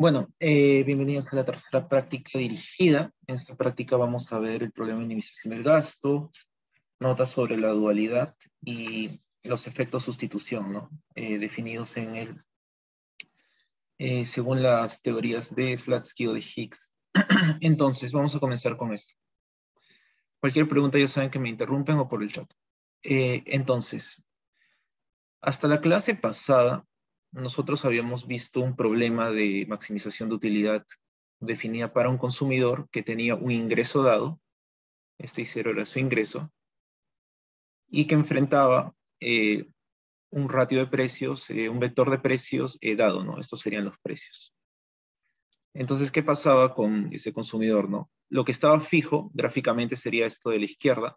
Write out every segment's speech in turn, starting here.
Bueno, eh, bienvenidos a la tercera práctica dirigida. En esta práctica vamos a ver el problema de minimización del gasto, notas sobre la dualidad y los efectos sustitución, ¿no? Eh, definidos en el, eh, según las teorías de Slatsky o de Higgs. Entonces, vamos a comenzar con esto. Cualquier pregunta ya saben que me interrumpen o por el chat. entonces, hasta la clase pasada nosotros habíamos visto un problema de maximización de utilidad definida para un consumidor que tenía un ingreso dado, este I0 era su ingreso, y que enfrentaba eh, un ratio de precios, eh, un vector de precios eh, dado, ¿no? Estos serían los precios. Entonces, ¿qué pasaba con ese consumidor, no? Lo que estaba fijo gráficamente sería esto de la izquierda.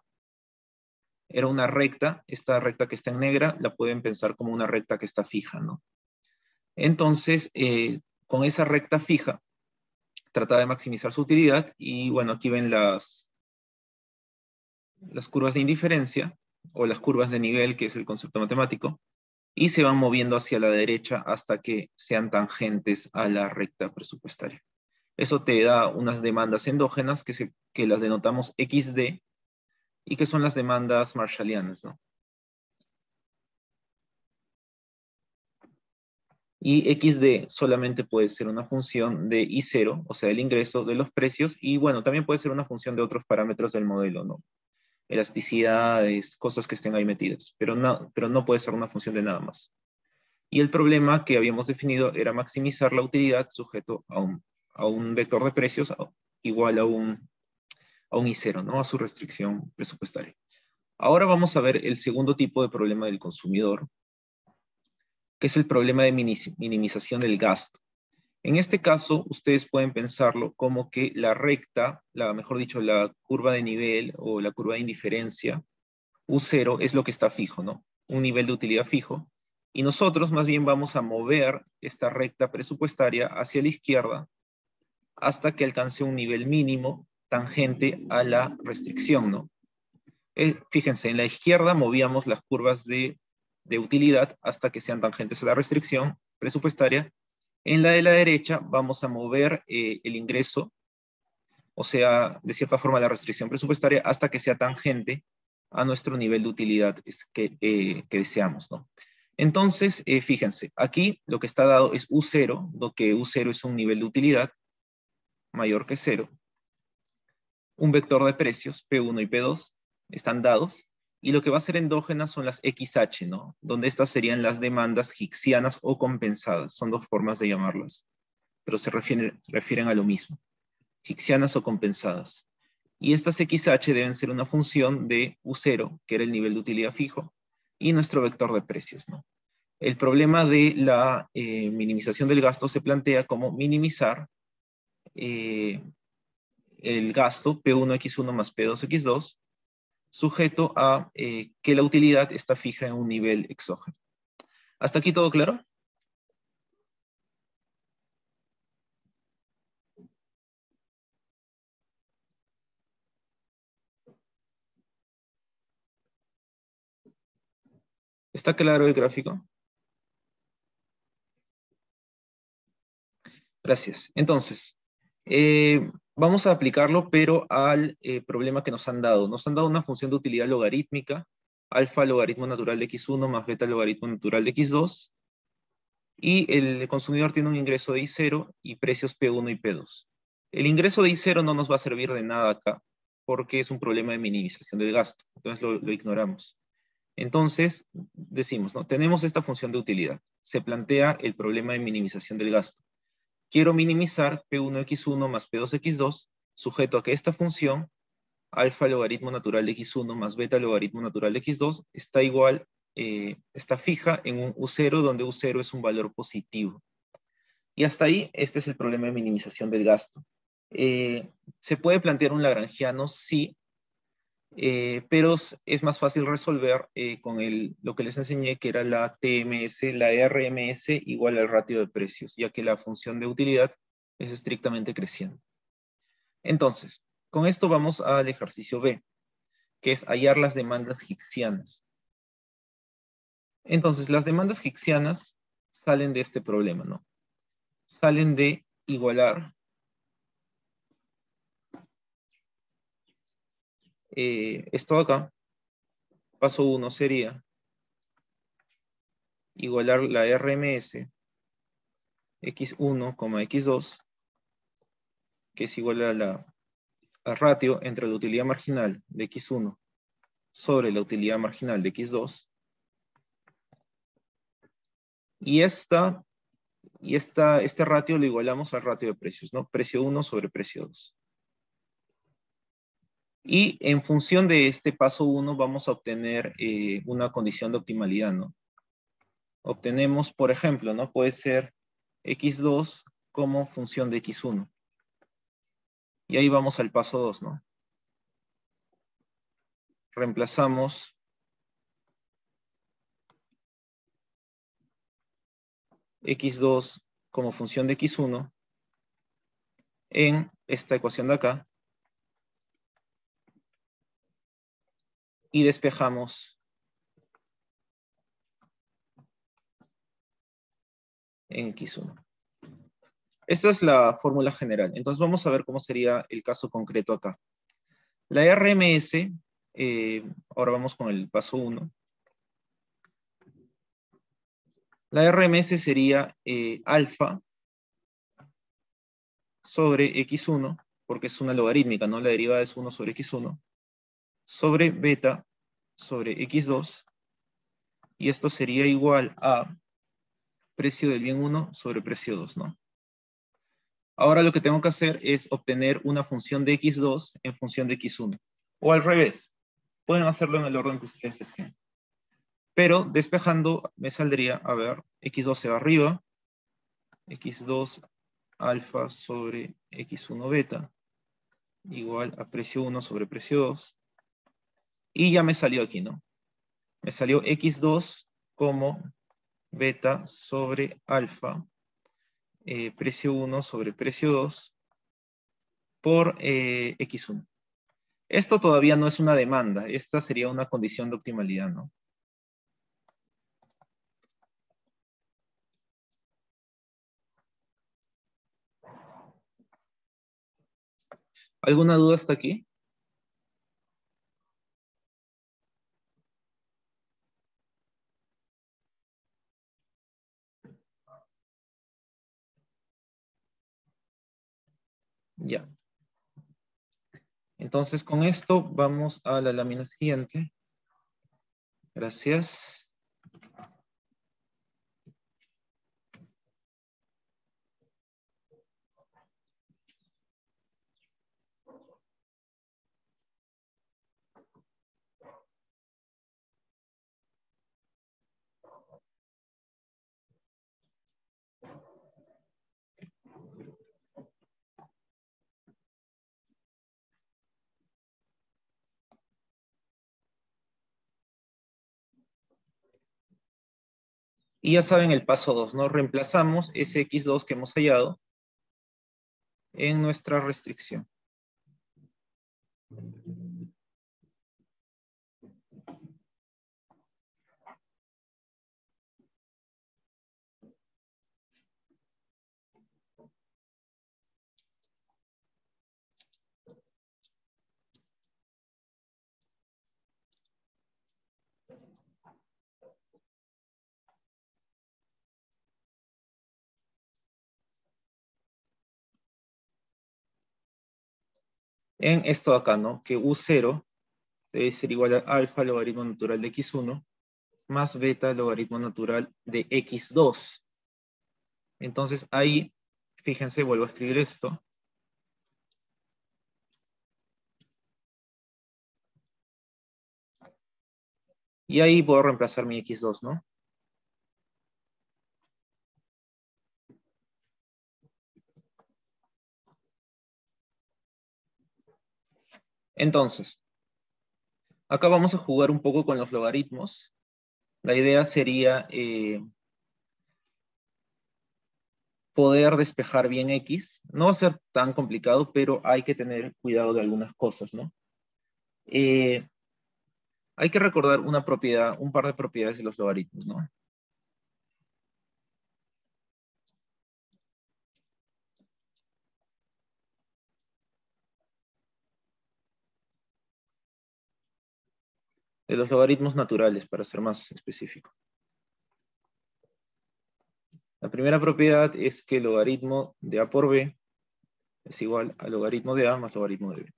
Era una recta, esta recta que está en negra la pueden pensar como una recta que está fija, ¿no? Entonces, eh, con esa recta fija, trataba de maximizar su utilidad y bueno, aquí ven las, curvas de indiferencia o las curvas de nivel, que es el concepto matemático, y se van moviendo hacia la derecha hasta que sean tangentes a la recta presupuestaria. Eso te da unas demandas endógenas que, que las denotamos XD y que son las demandas marshallianas, ¿no? Y XD solamente puede ser una función de I0, o sea, el ingreso de los precios, y bueno, también puede ser una función de otros parámetros del modelo, ¿no? Elasticidades, cosas que estén ahí metidas, pero no, pero no puede ser una función de nada más. Y el problema que habíamos definido era maximizar la utilidad sujeto a un, a un vector de precios igual a un, a un I0, ¿no? A su restricción presupuestaria. Ahora vamos a ver el segundo tipo de problema del consumidor, es el problema de minimización del gasto. En este caso, ustedes pueden pensarlo como que la recta, la, mejor dicho, la curva de nivel o la curva de indiferencia, U0 es lo que está fijo, ¿no? Un nivel de utilidad fijo. Y nosotros más bien vamos a mover esta recta presupuestaria hacia la izquierda hasta que alcance un nivel mínimo tangente a la restricción, ¿no? Eh, fíjense, en la izquierda movíamos las curvas de de utilidad hasta que sean tangentes a la restricción presupuestaria. En la de la derecha vamos a mover eh, el ingreso, o sea, de cierta forma la restricción presupuestaria, hasta que sea tangente a nuestro nivel de utilidad que, eh, que deseamos. ¿no? Entonces, eh, fíjense, aquí lo que está dado es U0, lo que U0 es un nivel de utilidad mayor que cero. Un vector de precios, P1 y P2, están dados. Y lo que va a ser endógena son las XH, ¿no? Donde estas serían las demandas higsianas o compensadas. Son dos formas de llamarlas, pero se refieren, a lo mismo. Higsianas o compensadas. Y estas XH deben ser una función de U0, que era el nivel de utilidad fijo, y nuestro vector de precios, ¿no? El problema de la eh, minimización del gasto se plantea como minimizar eh, el gasto P1X1 más P2X2 sujeto a eh, que la utilidad está fija en un nivel exógeno. ¿Hasta aquí todo claro? ¿Está claro el gráfico? Gracias. Entonces, eh, Vamos a aplicarlo, pero al eh, problema que nos han dado. Nos han dado una función de utilidad logarítmica, alfa logaritmo natural de x1 más beta logaritmo natural de x2, y el consumidor tiene un ingreso de I0 y precios P1 y P2. El ingreso de I0 no nos va a servir de nada acá, porque es un problema de minimización del gasto, entonces lo, lo ignoramos. Entonces, decimos, ¿no? Tenemos esta función de utilidad. Se plantea el problema de minimización del gasto quiero minimizar P1x1 más P2x2 sujeto a que esta función, alfa logaritmo natural de x1 más beta logaritmo natural de x2, está igual, eh, está fija en un U0 donde U0 es un valor positivo. Y hasta ahí, este es el problema de minimización del gasto. Eh, ¿Se puede plantear un lagrangiano? Sí, eh, pero es más fácil resolver eh, con el, lo que les enseñé, que era la TMS, la RMS igual al ratio de precios, ya que la función de utilidad es estrictamente creciente. Entonces, con esto vamos al ejercicio B, que es hallar las demandas hicksianas. Entonces, las demandas hicksianas salen de este problema, ¿no? Salen de igualar eh, esto acá, paso 1 sería igualar la RMS x1, x2, que es igual a la ratio entre la utilidad marginal de x1 sobre la utilidad marginal de x2. Y, esta, y esta, este ratio lo igualamos al ratio de precios, ¿no? Precio 1 sobre precio 2. Y en función de este paso 1 vamos a obtener eh, una condición de optimalidad, ¿no? Obtenemos, por ejemplo, ¿no? Puede ser x2 como función de x1. Y ahí vamos al paso 2, ¿no? Reemplazamos x2 como función de x1 en esta ecuación de acá y despejamos en X1. Esta es la fórmula general. Entonces vamos a ver cómo sería el caso concreto acá. La RMS, eh, ahora vamos con el paso 1. La RMS sería eh, alfa sobre X1, porque es una logarítmica, ¿no? La derivada es 1 sobre X1 sobre beta sobre x2 y esto sería igual a precio del bien 1 sobre precio 2, ¿no? Ahora lo que tengo que hacer es obtener una función de x2 en función de x1. O al revés. Pueden hacerlo en el orden que ustedes deseen. Pero despejando me saldría, a ver, x2 se va arriba, x2 alfa sobre x1 beta, igual a precio 1 sobre precio 2. Y ya me salió aquí, ¿no? Me salió x2 como beta sobre alfa, eh, precio 1 sobre precio 2, por eh, x1. Esto todavía no es una demanda, esta sería una condición de optimalidad, ¿no? ¿Alguna duda hasta aquí? Ya. Entonces, con esto vamos a la lámina siguiente. Gracias. Y ya saben el paso 2, ¿no? Reemplazamos ese x2 que hemos hallado en nuestra restricción. En esto acá, ¿no? Que U0 debe ser igual a alfa logaritmo natural de x1 más beta logaritmo natural de x2. Entonces ahí, fíjense, vuelvo a escribir esto. Y ahí puedo reemplazar mi x2, ¿no? Entonces, acá vamos a jugar un poco con los logaritmos. La idea sería eh, poder despejar bien X. No va a ser tan complicado, pero hay que tener cuidado de algunas cosas, ¿no? Eh, hay que recordar una propiedad, un par de propiedades de los logaritmos, ¿no? De los logaritmos naturales, para ser más específico. La primera propiedad es que el logaritmo de A por B es igual al logaritmo de A más logaritmo de B.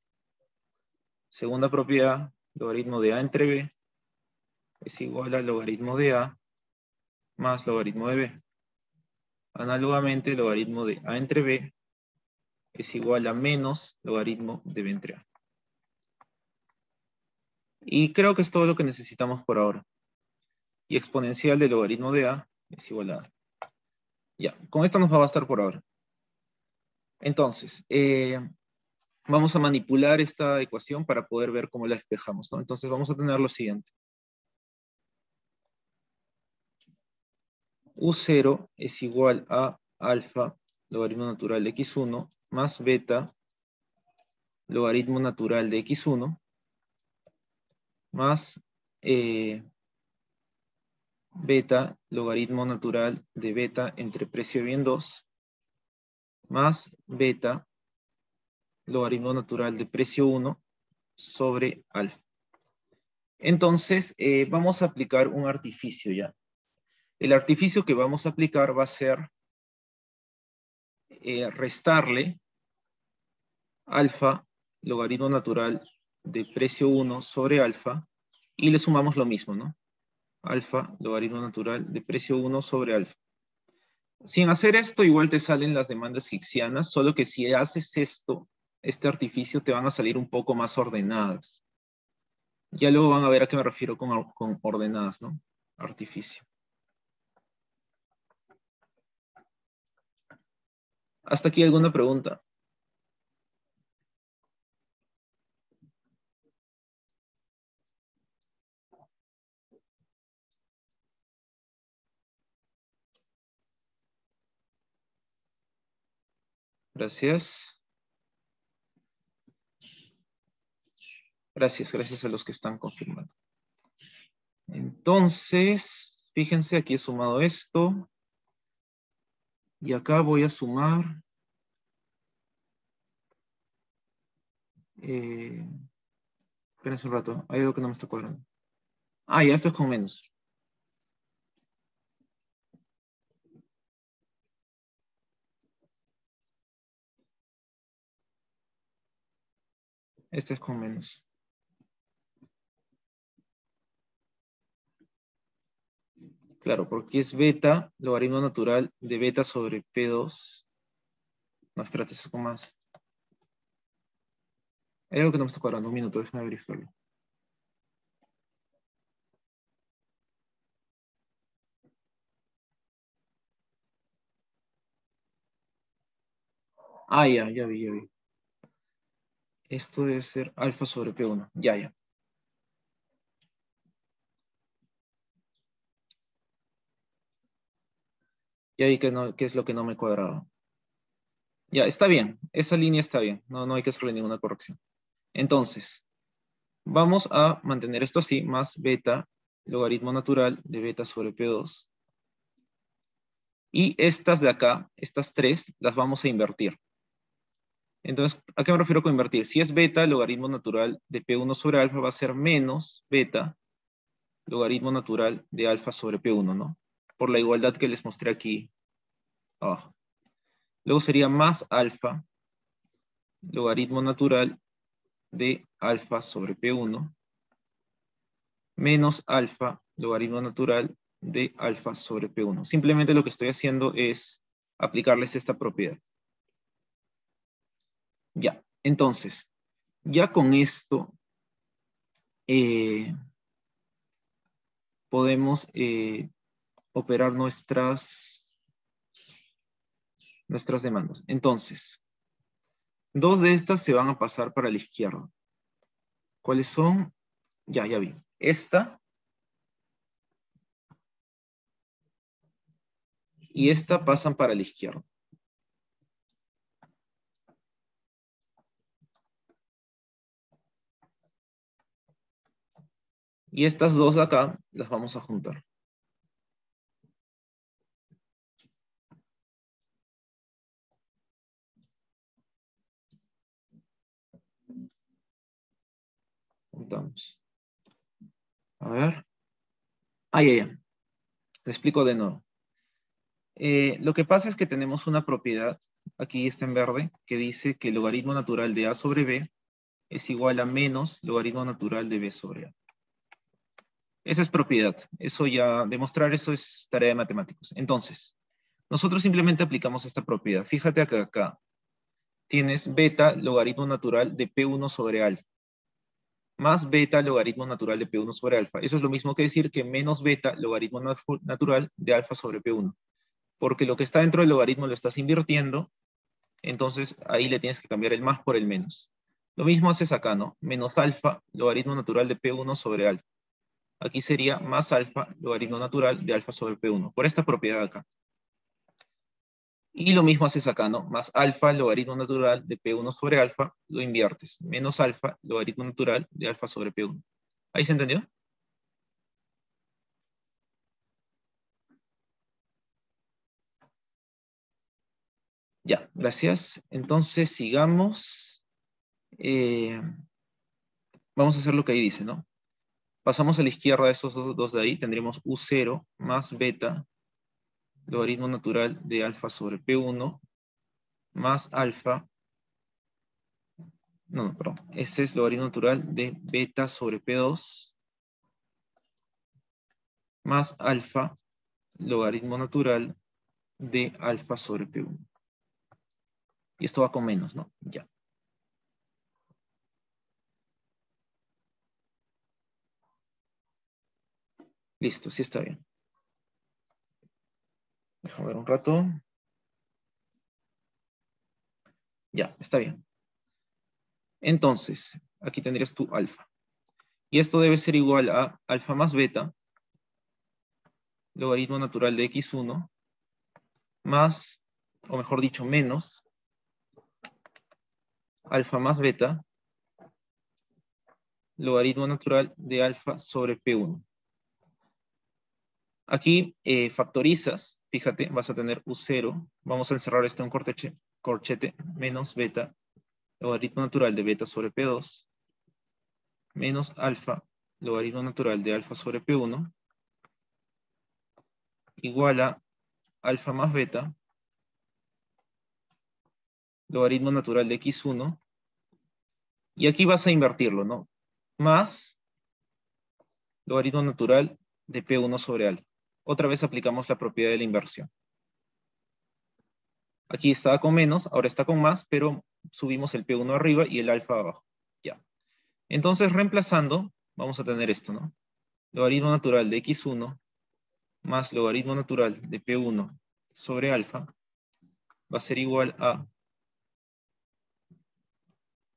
Segunda propiedad, logaritmo de A entre B es igual al logaritmo de A más logaritmo de B. Análogamente, el logaritmo de A entre B es igual a menos logaritmo de B entre A. Y creo que es todo lo que necesitamos por ahora. Y exponencial del logaritmo de A es igual a. Ya, con esto nos va a bastar por ahora. Entonces, eh, vamos a manipular esta ecuación para poder ver cómo la despejamos. ¿no? Entonces vamos a tener lo siguiente. U0 es igual a alfa logaritmo natural de x1 más beta logaritmo natural de x1 más eh, beta, logaritmo natural de beta entre precio bien 2, más beta, logaritmo natural de precio 1 sobre alfa. Entonces, eh, vamos a aplicar un artificio ya. El artificio que vamos a aplicar va a ser eh, restarle alfa, logaritmo natural de precio 1 sobre alfa y le sumamos lo mismo, ¿no? Alfa, logaritmo natural de precio 1 sobre alfa. Sin hacer esto, igual te salen las demandas higsianas, solo que si haces esto, este artificio, te van a salir un poco más ordenadas. Ya luego van a ver a qué me refiero con, con ordenadas, ¿no? Artificio. ¿Hasta aquí alguna pregunta? Gracias. Gracias, gracias a los que están confirmando. Entonces, fíjense, aquí he sumado esto. Y acá voy a sumar. Eh, espérense un rato, hay algo que no me está cuadrando. Ah, ya esto es con menos. Este es con menos. Claro, porque es beta, logaritmo natural de beta sobre P2. No, espérate, es con más. Hay algo que no me está cuadrando. Un minuto, déjame verificarlo. Ah, ya, ya vi, ya vi. Esto debe ser alfa sobre P1. Ya, ya. Ya vi que, no, es lo que no me cuadraba. Ya, está bien. Esa línea está bien. No, no hay que hacerle ninguna corrección. Entonces, vamos a mantener esto así, más beta, logaritmo natural de beta sobre P2. Y estas de acá, estas tres, las vamos a invertir. Entonces, ¿a qué me refiero con invertir? Si es beta, logaritmo natural de P1 sobre alfa va a ser menos beta, logaritmo natural de alfa sobre P1, ¿no? Por la igualdad que les mostré aquí abajo. Luego sería más alfa, logaritmo natural de alfa sobre P1, menos alfa, logaritmo natural de alfa sobre P1. Simplemente lo que estoy haciendo es aplicarles esta propiedad. Ya, entonces, ya con esto eh, podemos eh, operar nuestras, nuestras demandas. Entonces, dos de estas se van a pasar para la izquierda. ¿Cuáles son? Ya, ya vi. Esta y esta pasan para la izquierda. Y estas dos de acá las vamos a juntar. Juntamos. A ver. Ah, ya, ya. Explico de nuevo. Eh, lo que pasa es que tenemos una propiedad, aquí está en verde, que dice que el logaritmo natural de A sobre B es igual a menos logaritmo natural de B sobre A. Esa es propiedad. Eso ya, demostrar eso es tarea de matemáticos. Entonces, nosotros simplemente aplicamos esta propiedad. Fíjate acá, acá. Tienes beta logaritmo natural de P1 sobre alfa. Más beta logaritmo natural de P1 sobre alfa. Eso es lo mismo que decir que menos beta logaritmo natural de alfa sobre P1. Porque lo que está dentro del logaritmo lo estás invirtiendo, entonces ahí le tienes que cambiar el más por el menos. Lo mismo haces acá, ¿no? Menos alfa logaritmo natural de P1 sobre alfa. Aquí sería más alfa logaritmo natural de alfa sobre P1, por esta propiedad acá. Y lo mismo haces acá, ¿no? Más alfa logaritmo natural de P1 sobre alfa, lo inviertes. Menos alfa logaritmo natural de alfa sobre P1. ¿Ahí se entendió? Ya, gracias. Entonces, sigamos. Eh, vamos a hacer lo que ahí dice, ¿no? Pasamos a la izquierda de esos dos, de ahí, tendríamos U0 más beta, logaritmo natural de alfa sobre P1, más alfa, no, no, perdón, este es logaritmo natural de beta sobre P2, más alfa, logaritmo natural de alfa sobre P1. Y esto va con menos, ¿no? Ya. Listo, sí está bien. Déjame ver un rato. Ya, está bien. Entonces, aquí tendrías tu alfa. Y esto debe ser igual a alfa más beta, logaritmo natural de x1, más, o mejor dicho, menos, alfa más beta, logaritmo natural de alfa sobre P1. Aquí eh, factorizas, fíjate, vas a tener U0, vamos a encerrar esto en corchete, corchete, menos beta, logaritmo natural de beta sobre P2, menos alfa, logaritmo natural de alfa sobre P1, igual a alfa más beta, logaritmo natural de x1, y aquí vas a invertirlo, ¿no? Más logaritmo natural de P1 sobre alfa. Otra vez aplicamos la propiedad de la inversión. Aquí estaba con menos, ahora está con más, pero subimos el P1 arriba y el alfa abajo. Ya. Entonces, reemplazando, vamos a tener esto, ¿no? Logaritmo natural de x1 más logaritmo natural de P1 sobre alfa va a ser igual a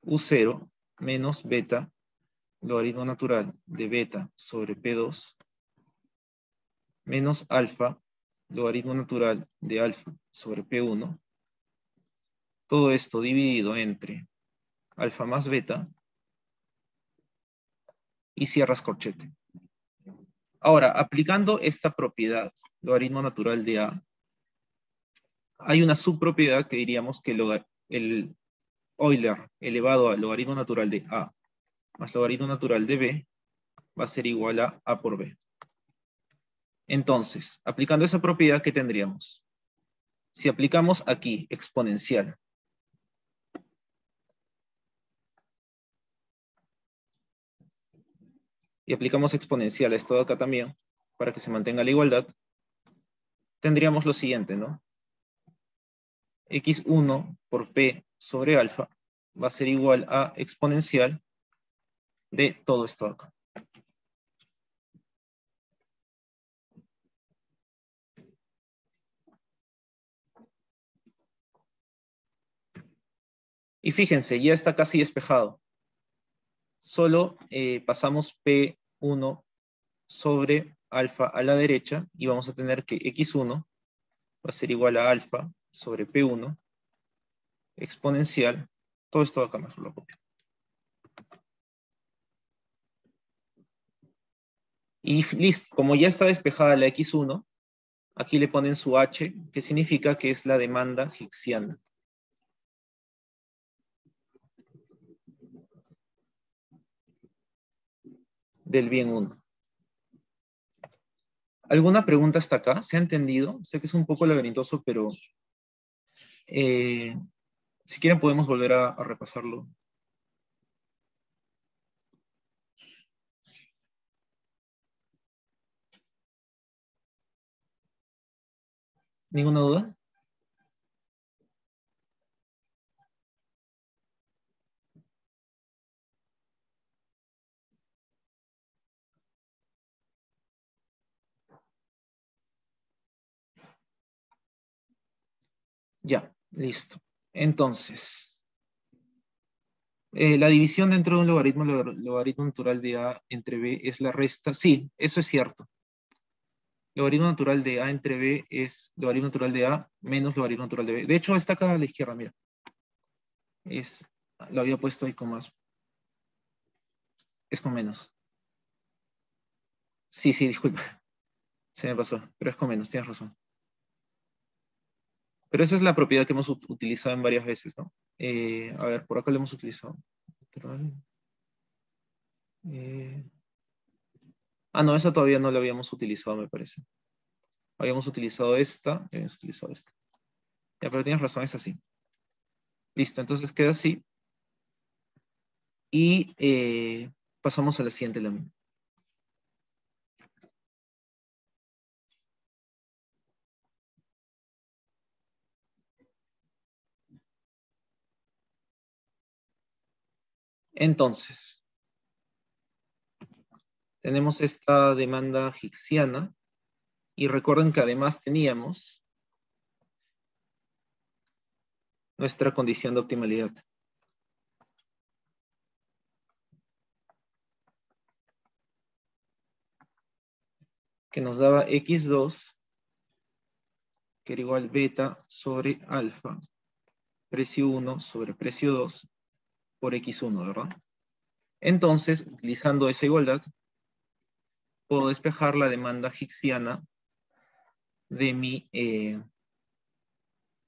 U0 menos beta, logaritmo natural de beta sobre P2, menos alfa, logaritmo natural de alfa sobre P1. Todo esto dividido entre alfa más beta y cierras corchete. Ahora, aplicando esta propiedad, logaritmo natural de A, hay una subpropiedad que diríamos que el Euler elevado al logaritmo natural de A más logaritmo natural de B va a ser igual a A por B. Entonces, aplicando esa propiedad, ¿qué tendríamos? Si aplicamos aquí exponencial, y aplicamos exponencial a esto de acá también, para que se mantenga la igualdad, tendríamos lo siguiente, ¿no? x1 por p sobre alfa va a ser igual a exponencial de todo esto acá. Y fíjense, ya está casi despejado. Solo eh, pasamos P1 sobre alfa a la derecha y vamos a tener que X1 va a ser igual a alfa sobre P1 exponencial. Todo esto acá mejor lo copio. Y listo, como ya está despejada la X1, aquí le ponen su H, que significa que es la demanda higksiana. Del bien 1. ¿Alguna pregunta hasta acá? ¿Se ha entendido? Sé que es un poco laberintoso, pero eh, si quieren podemos volver a, a repasarlo. ¿Ninguna duda? Ya, listo. Entonces, eh, la división dentro de un logaritmo, logaritmo natural de A entre B es la resta. Sí, eso es cierto. Logaritmo natural de A entre B es logaritmo natural de A menos logaritmo natural de B. De hecho, está acá a la izquierda, mira. Es, lo había puesto ahí con más. Es con menos. Sí, sí, disculpa. Se me pasó, pero es con menos, tienes razón. Pero esa es la propiedad que hemos utilizado en varias veces, ¿no? Eh, a ver, por acá lo hemos utilizado. Eh, ah, no, esa todavía no la habíamos utilizado, me parece. Habíamos utilizado esta, habíamos utilizado esta. Ya, pero tienes razón, es así. Listo, entonces queda así. Y eh, pasamos a la siguiente lámina. Entonces, tenemos esta demanda higsiana y recuerden que además teníamos nuestra condición de optimalidad. que nos daba x2, que era igual beta sobre alfa, precio 1 sobre precio 2, por x1, ¿verdad? Entonces, utilizando esa igualdad, puedo despejar la demanda higsiana de mi, eh,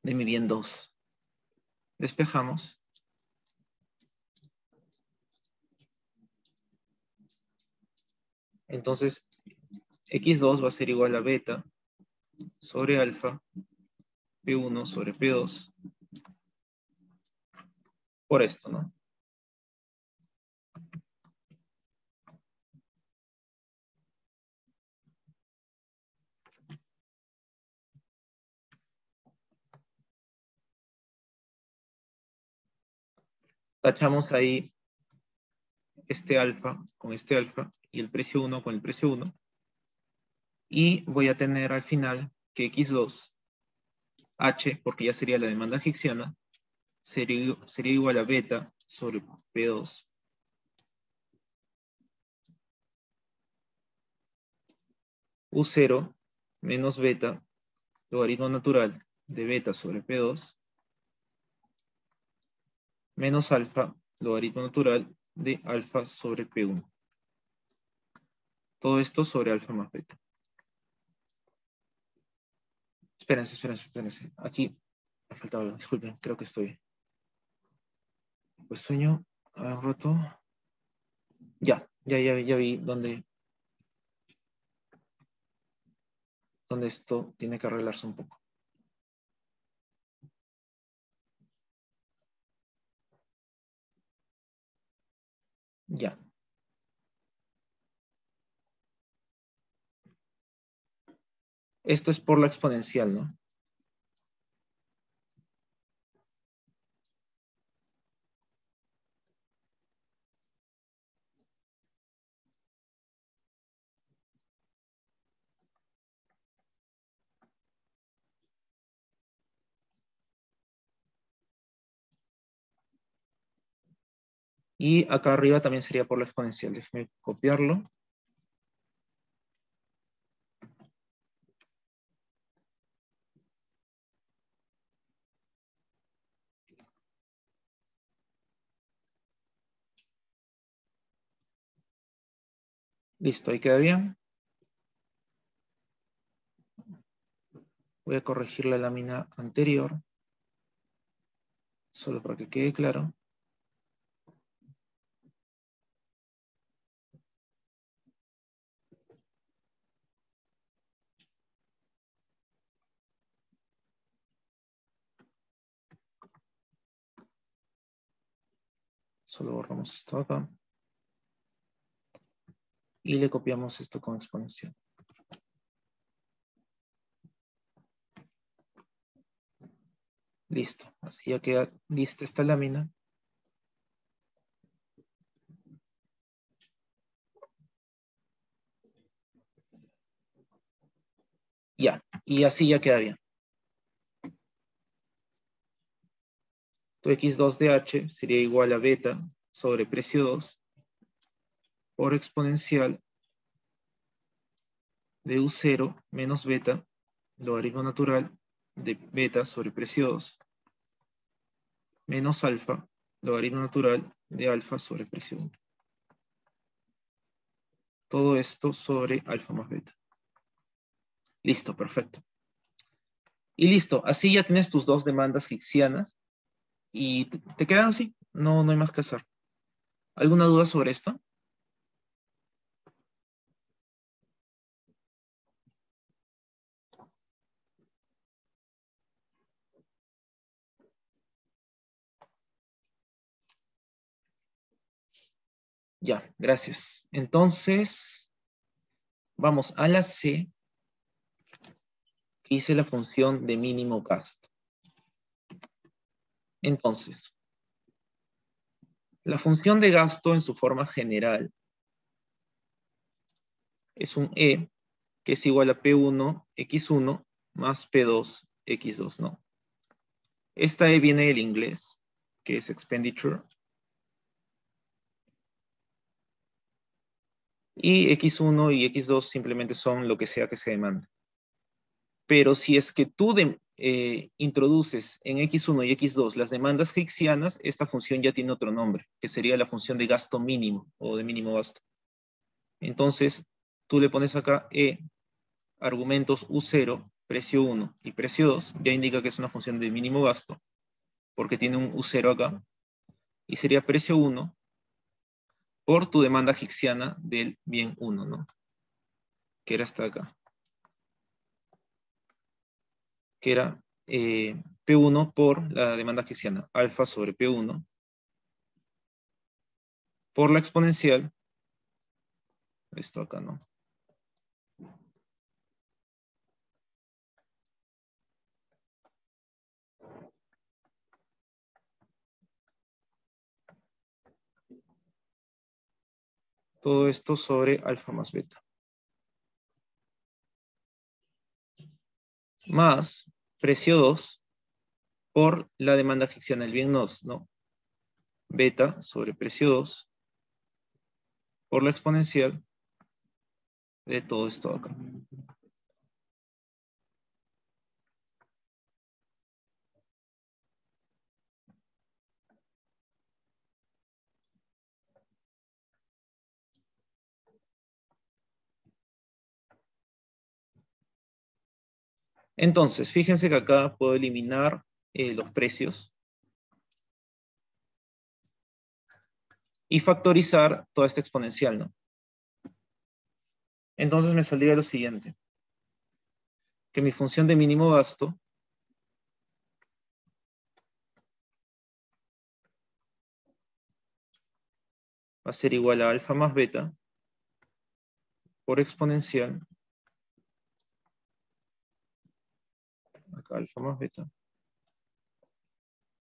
de mi bien 2. Despejamos. Entonces, x2 va a ser igual a beta sobre alfa, p1 sobre p2, por esto, ¿no? Tachamos ahí este alfa con este alfa y el precio 1 con el precio 1. Y voy a tener al final que x2, h, porque ya sería la demanda egipciana, sería, sería igual a beta sobre P2 U0 menos beta, logaritmo natural de beta sobre P2 menos alfa, logaritmo natural de alfa sobre P1. Todo esto sobre alfa más beta. Espérense, espérense, espérense. Aquí me faltaba disculpen, creo que estoy. Pues sueño, a roto. Ya, ya, ya, ya vi dónde, dónde esto tiene que arreglarse un poco. Ya. Esto es por la exponencial, ¿no? Y acá arriba también sería por la exponencial. Déjeme copiarlo. Listo, ahí queda bien. Voy a corregir la lámina anterior. Solo para que quede claro. Solo borramos esto acá. Y le copiamos esto con exponencial. Listo. Así ya queda lista esta lámina. Ya, y así ya queda bien. Tu x2 de h sería igual a beta sobre precio 2 por exponencial de u0 menos beta, logaritmo natural de beta sobre precio 2, menos alfa, logaritmo natural de alfa sobre precio 1. Todo esto sobre alfa más beta. Listo, perfecto. Y listo, así ya tienes tus dos demandas hicksianas y te, quedan así, no, no hay más que hacer. ¿Alguna duda sobre esto? Ya, gracias. Entonces, vamos a la C, que hice la función de mínimo gasto. Entonces, la función de gasto en su forma general es un E que es igual a P1, X1 más P2, X2, ¿no? Esta E viene del inglés, que es expenditure. Y X1 y X2 simplemente son lo que sea que se demande. Pero si es que tú eh, introduces en X1 y X2 las demandas hicksianas, esta función ya tiene otro nombre, que sería la función de gasto mínimo o de mínimo gasto. Entonces, tú le pones acá E, argumentos U0, precio 1 y precio 2, ya indica que es una función de mínimo gasto, porque tiene un U0 acá, y sería precio 1 por tu demanda hicksiana del bien 1, ¿no? Que era hasta acá que era eh, P1 por la demanda hessiana, alfa sobre P1, por la exponencial, esto acá, ¿no? Todo esto sobre alfa más beta. Más precio 2 por la demanda ficción el bien 2, ¿no? Beta sobre precio 2 por la exponencial de todo esto acá. Entonces, fíjense que acá puedo eliminar eh, los precios y factorizar toda esta exponencial, ¿no? Entonces me saldría lo siguiente, que mi función de mínimo gasto va a ser igual a alfa más beta por exponencial acá alfa más beta,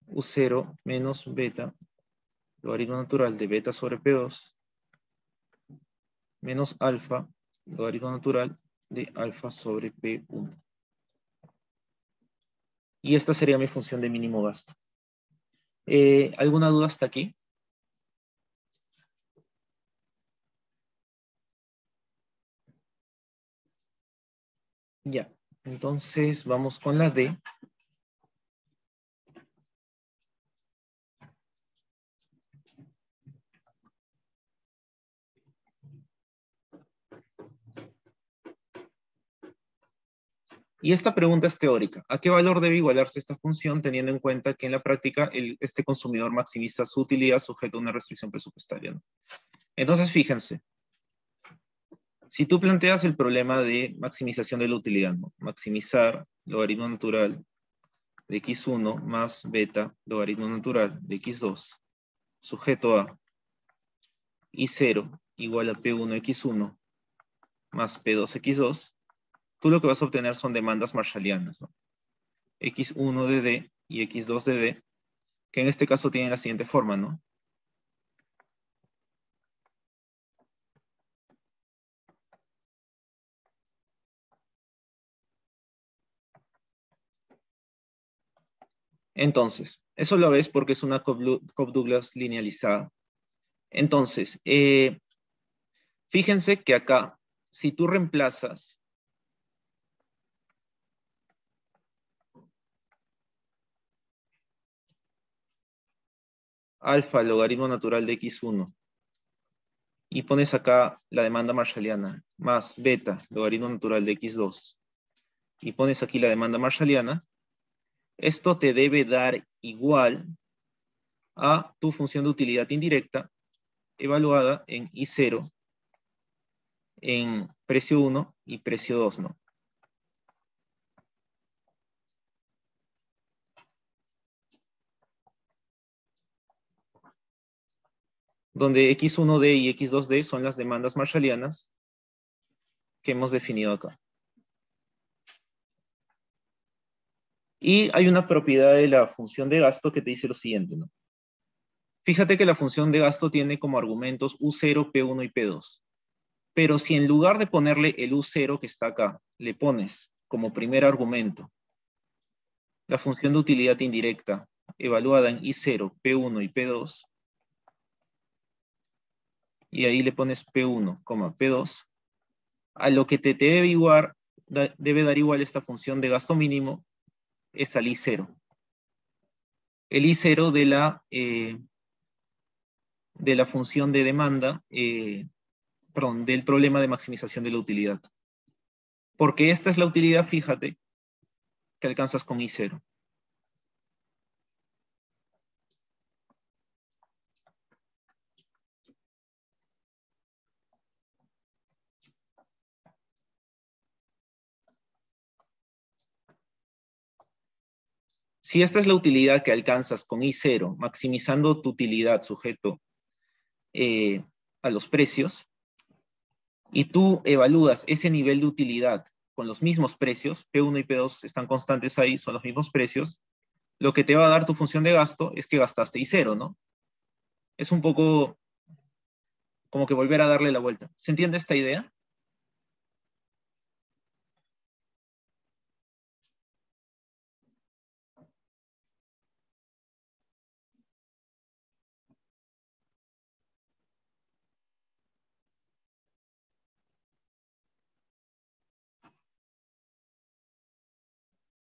U0 menos beta, logaritmo natural de beta sobre P2, menos alfa, logaritmo natural de alfa sobre P1. Y esta sería mi función de mínimo gasto. Eh, ¿Alguna duda hasta aquí? Ya. Entonces vamos con la D. Y esta pregunta es teórica. ¿A qué valor debe igualarse esta función teniendo en cuenta que en la práctica este consumidor maximiza su utilidad sujeto a una restricción presupuestaria? Entonces, fíjense, si tú planteas el problema de maximización de la utilidad, maximizar logaritmo natural de x1 más beta logaritmo natural de x2, sujeto a I0 igual a P1X1 más P2X2, tú lo que vas a obtener son demandas marshallianas, ¿no? X1 de D y X2 de D, que en este caso tienen la siguiente forma, ¿no? Entonces, eso lo ves porque es una Cobb-Douglas linealizada. Entonces, eh, fíjense que acá, si tú reemplazas alfa logaritmo natural de x1 y pones acá la demanda marshalliana más beta logaritmo natural de x2 y pones aquí la demanda marshalliana, esto te debe dar igual a tu función de utilidad indirecta evaluada en I0 en precio 1 y precio 2, ¿no? Donde X1D y X2D son las demandas marshallianas que hemos definido acá. Y hay una propiedad de la función de gasto que te dice lo siguiente, ¿no? Fíjate que la función de gasto tiene como argumentos U0, P1 y P2. Pero si en lugar de ponerle el U0 que está acá, le pones como primer argumento la función de utilidad indirecta evaluada en I0, P1 y P2, y ahí le pones P1, P2, a lo que te debe, igual, debe dar igual esta función de gasto mínimo es al I0. El I0 de la, eh, de la función de demanda, eh, perdón, del problema de maximización de la utilidad. Porque esta es la utilidad, fíjate, que alcanzas con I0. Si esta es la utilidad que alcanzas con I0, maximizando tu utilidad sujeto eh, a los precios, y tú evalúas ese nivel de utilidad con los mismos precios, P1 y P2 están constantes ahí, son los mismos precios, lo que te va a dar tu función de gasto es que gastaste I0, ¿no? Es un poco como que volver a darle la vuelta. ¿Se entiende esta idea?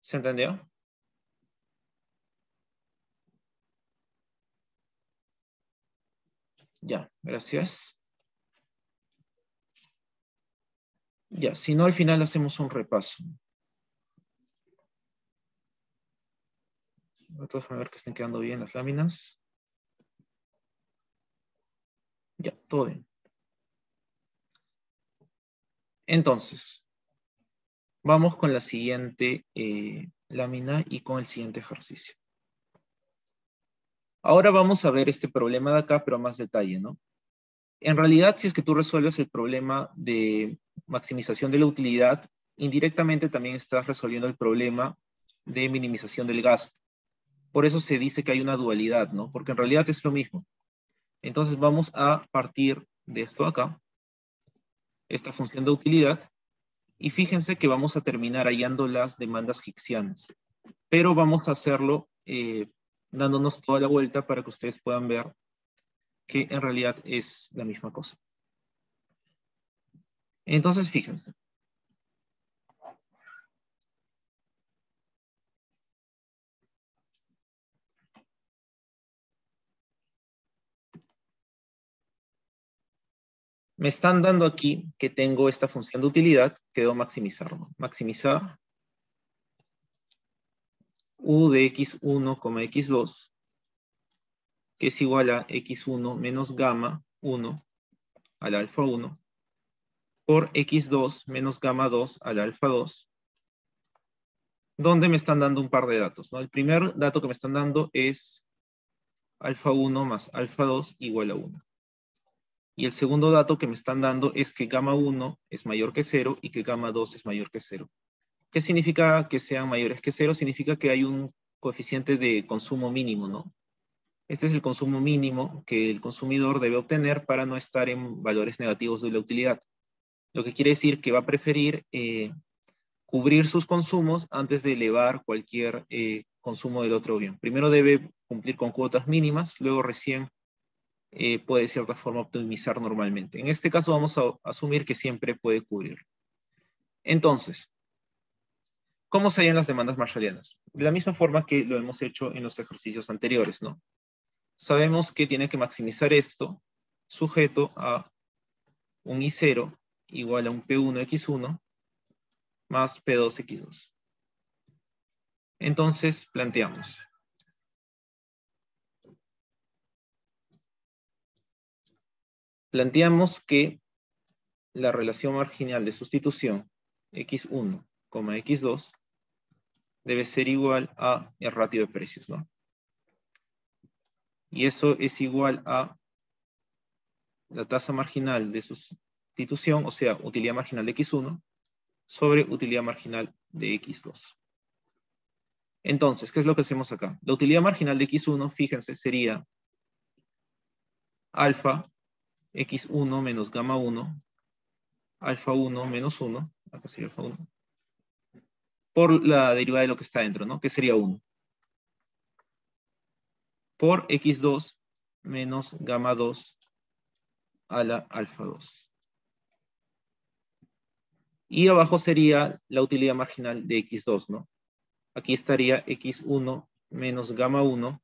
¿Se entendió? Ya, gracias. Ya, si no, al final hacemos un repaso. Vamos a ver que estén quedando bien las láminas. Ya, todo bien. Entonces, Vamos con la siguiente eh, lámina y con el siguiente ejercicio. Ahora vamos a ver este problema de acá, pero a más detalle, ¿no? En realidad, si es que tú resuelves el problema de maximización de la utilidad, indirectamente también estás resolviendo el problema de minimización del gasto. Por eso se dice que hay una dualidad, ¿no? Porque en realidad es lo mismo. Entonces vamos a partir de esto acá, esta función de utilidad, y fíjense que vamos a terminar hallando las demandas hixianas. Pero vamos a hacerlo eh, dándonos toda la vuelta para que ustedes puedan ver que en realidad es la misma cosa. Entonces, fíjense. Me están dando aquí que tengo esta función de utilidad que debo maximizar. Maximizar u de x1, x2, que es igual a x1 menos gamma 1 al alfa 1, por x2 menos gamma 2 al alfa 2, donde me están dando un par de datos. El primer dato que me están dando es alfa 1 más alfa 2 igual a 1. Y el segundo dato que me están dando es que gamma 1 es mayor que 0 y que gamma 2 es mayor que 0. ¿Qué significa que sean mayores que 0? Significa que hay un coeficiente de consumo mínimo, ¿no? Este es el consumo mínimo que el consumidor debe obtener para no estar en valores negativos de la utilidad. Lo que quiere decir que va a preferir eh, cubrir sus consumos antes de elevar cualquier eh, consumo del otro bien. Primero debe cumplir con cuotas mínimas, luego recién eh, puede de cierta forma optimizar normalmente. En este caso vamos a asumir que siempre puede cubrir. Entonces, ¿cómo se hallan las demandas marshallianas? De la misma forma que lo hemos hecho en los ejercicios anteriores, ¿no? Sabemos que tiene que maximizar esto sujeto a un I0 igual a un P1X1 más P2X2. Entonces, planteamos. Planteamos que la relación marginal de sustitución x1, x2 debe ser igual a el ratio de precios, ¿no? Y eso es igual a la tasa marginal de sustitución, o sea, utilidad marginal de x1, sobre utilidad marginal de x2. Entonces, ¿qué es lo que hacemos acá? La utilidad marginal de x1, fíjense, sería alfa x1 menos gamma 1, alfa 1 menos 1, acá sería alfa 1, por la derivada de lo que está dentro, ¿no? Que sería 1. Por x2 menos gamma 2 a la alfa 2. Y abajo sería la utilidad marginal de x2, ¿no? Aquí estaría x1 menos gamma 1,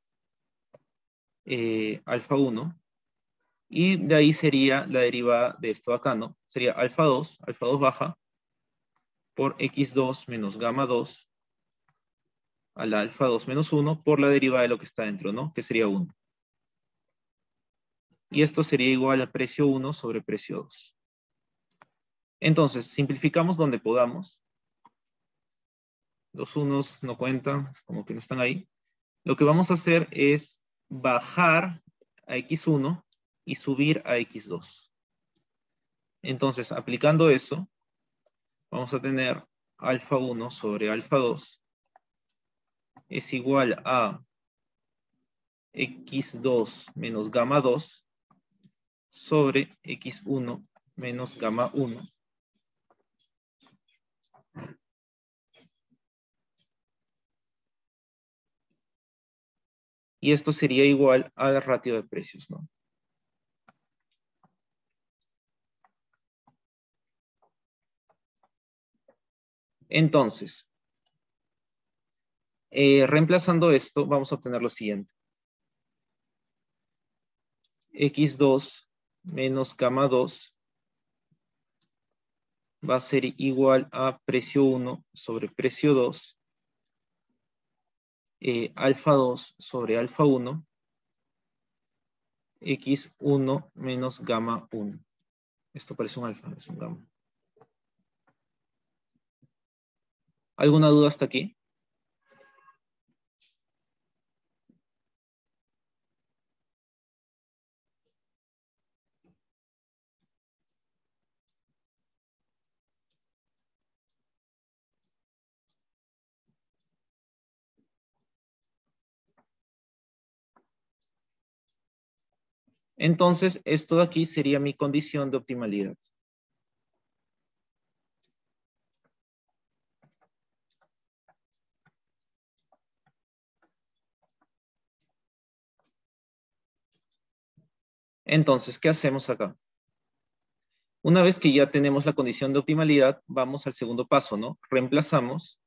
eh, alfa 1, y de ahí sería la derivada de esto acá, ¿no? Sería alfa 2, alfa 2 baja, por x2 menos gamma 2 a la alfa 2 menos 1 por la derivada de lo que está dentro, ¿no? Que sería 1. Y esto sería igual a precio 1 sobre precio 2. Entonces, simplificamos donde podamos. Los unos no cuentan, como que no están ahí. Lo que vamos a hacer es bajar a x1 y subir a x2. Entonces, aplicando eso, vamos a tener alfa 1 sobre alfa 2 es igual a x2 menos gamma 2 sobre x1 menos gamma 1 y esto sería igual al ratio de precios, ¿no? Entonces, eh, reemplazando esto, vamos a obtener lo siguiente. X2 menos gamma 2 va a ser igual a precio 1 sobre precio 2 eh, alfa 2 sobre alfa 1, x1 menos gamma 1. Esto parece un alfa, es un gamma. ¿Alguna duda hasta aquí? Entonces, esto de aquí sería mi condición de optimalidad. Entonces, ¿qué hacemos acá? Una vez que ya tenemos la condición de optimalidad, vamos al segundo paso, ¿no? Reemplazamos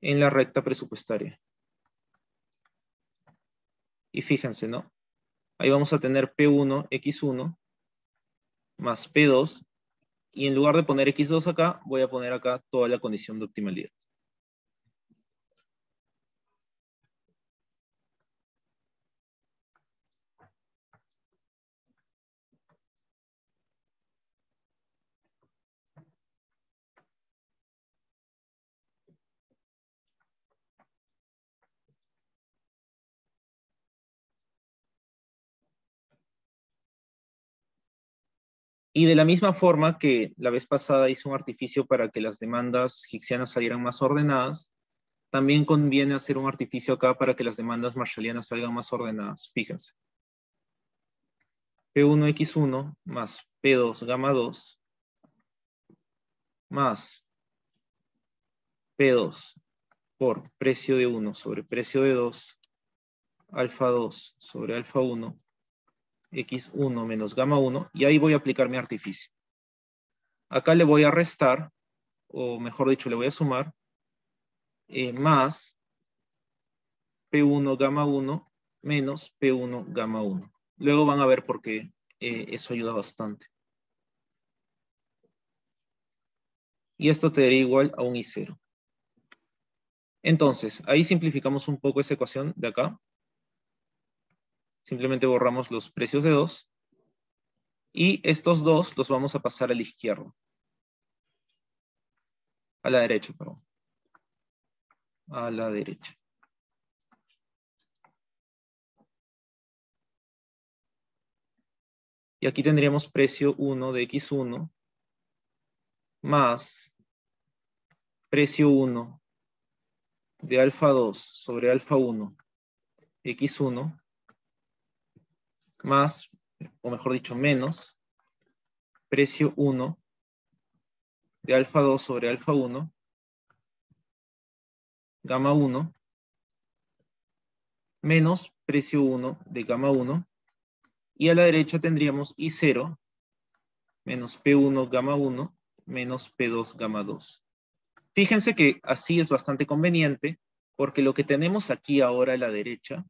en la recta presupuestaria. Y fíjense, ¿no? Ahí vamos a tener P1, X1, más P2, y en lugar de poner X2 acá, voy a poner acá toda la condición de optimalidad. Y de la misma forma que la vez pasada hice un artificio para que las demandas hixianas salieran más ordenadas, también conviene hacer un artificio acá para que las demandas marshallianas salgan más ordenadas. Fíjense. P1X1 más P2 gamma 2 más P2 por precio de 1 sobre precio de 2, alfa 2 sobre alfa 1, x1 menos gamma 1, y ahí voy a aplicar mi artificio. Acá le voy a restar, o mejor dicho, le voy a sumar, eh, más P1 gamma 1 menos P1 gamma 1. Luego van a ver por qué eh, eso ayuda bastante. Y esto te daría igual a un I0. Entonces, ahí simplificamos un poco esa ecuación de acá. Simplemente borramos los precios de 2. Y estos dos los vamos a pasar a la izquierda. A la derecha, perdón. A la derecha. Y aquí tendríamos precio 1 de X1 más precio 1 de alfa 2 sobre alfa 1 x1 más, o mejor dicho, menos precio 1 de alfa 2 sobre alfa 1 gamma 1 menos precio 1 de gamma 1 y a la derecha tendríamos I0 menos P1 gamma 1 menos P2 gamma 2. Fíjense que así es bastante conveniente porque lo que tenemos aquí ahora a la derecha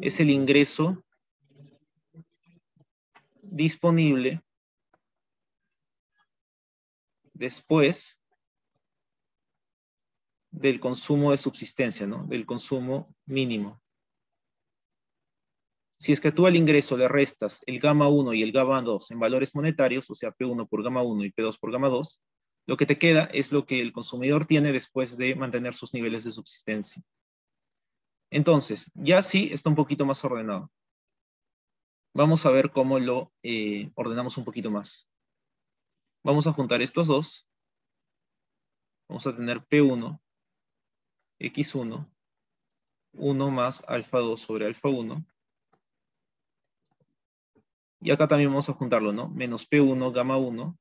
es el ingreso disponible después del consumo de subsistencia, ¿no? Del consumo mínimo. Si es que tú al ingreso le restas el gamma 1 y el gamma 2 en valores monetarios, o sea, P1 por gamma 1 y P2 por gamma 2, lo que te queda es lo que el consumidor tiene después de mantener sus niveles de subsistencia. Entonces, ya sí está un poquito más ordenado. Vamos a ver cómo lo eh, ordenamos un poquito más. Vamos a juntar estos dos. Vamos a tener P1, X1, 1 más alfa 2 sobre alfa 1. Y acá también vamos a juntarlo, ¿no? Menos P1 gamma 1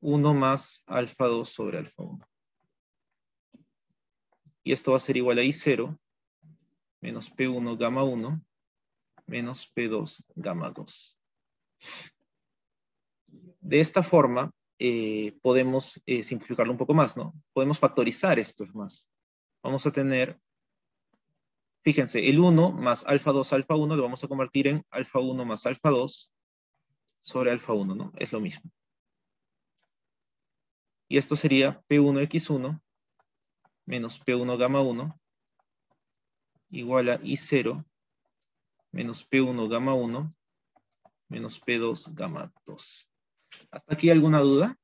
1 más alfa 2 sobre alfa 1. Y esto va a ser igual a I0 menos P1 gamma 1 menos P2 gamma 2. De esta forma, eh, podemos eh, simplificarlo un poco más, ¿no? Podemos factorizar esto más. Vamos a tener, fíjense, el 1 más alfa 2 alfa 1 lo vamos a convertir en alfa 1 más alfa 2 sobre alfa 1, ¿no? Es lo mismo. Y esto sería P1X1 menos P1 gamma 1 igual a I0 menos P1 gamma 1 menos P2 gamma 2. ¿Hasta aquí alguna duda?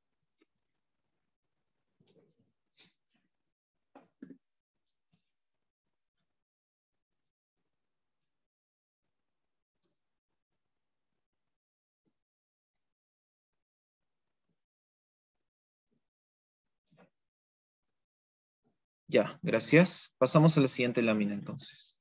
Ya, gracias. Pasamos a la siguiente lámina entonces.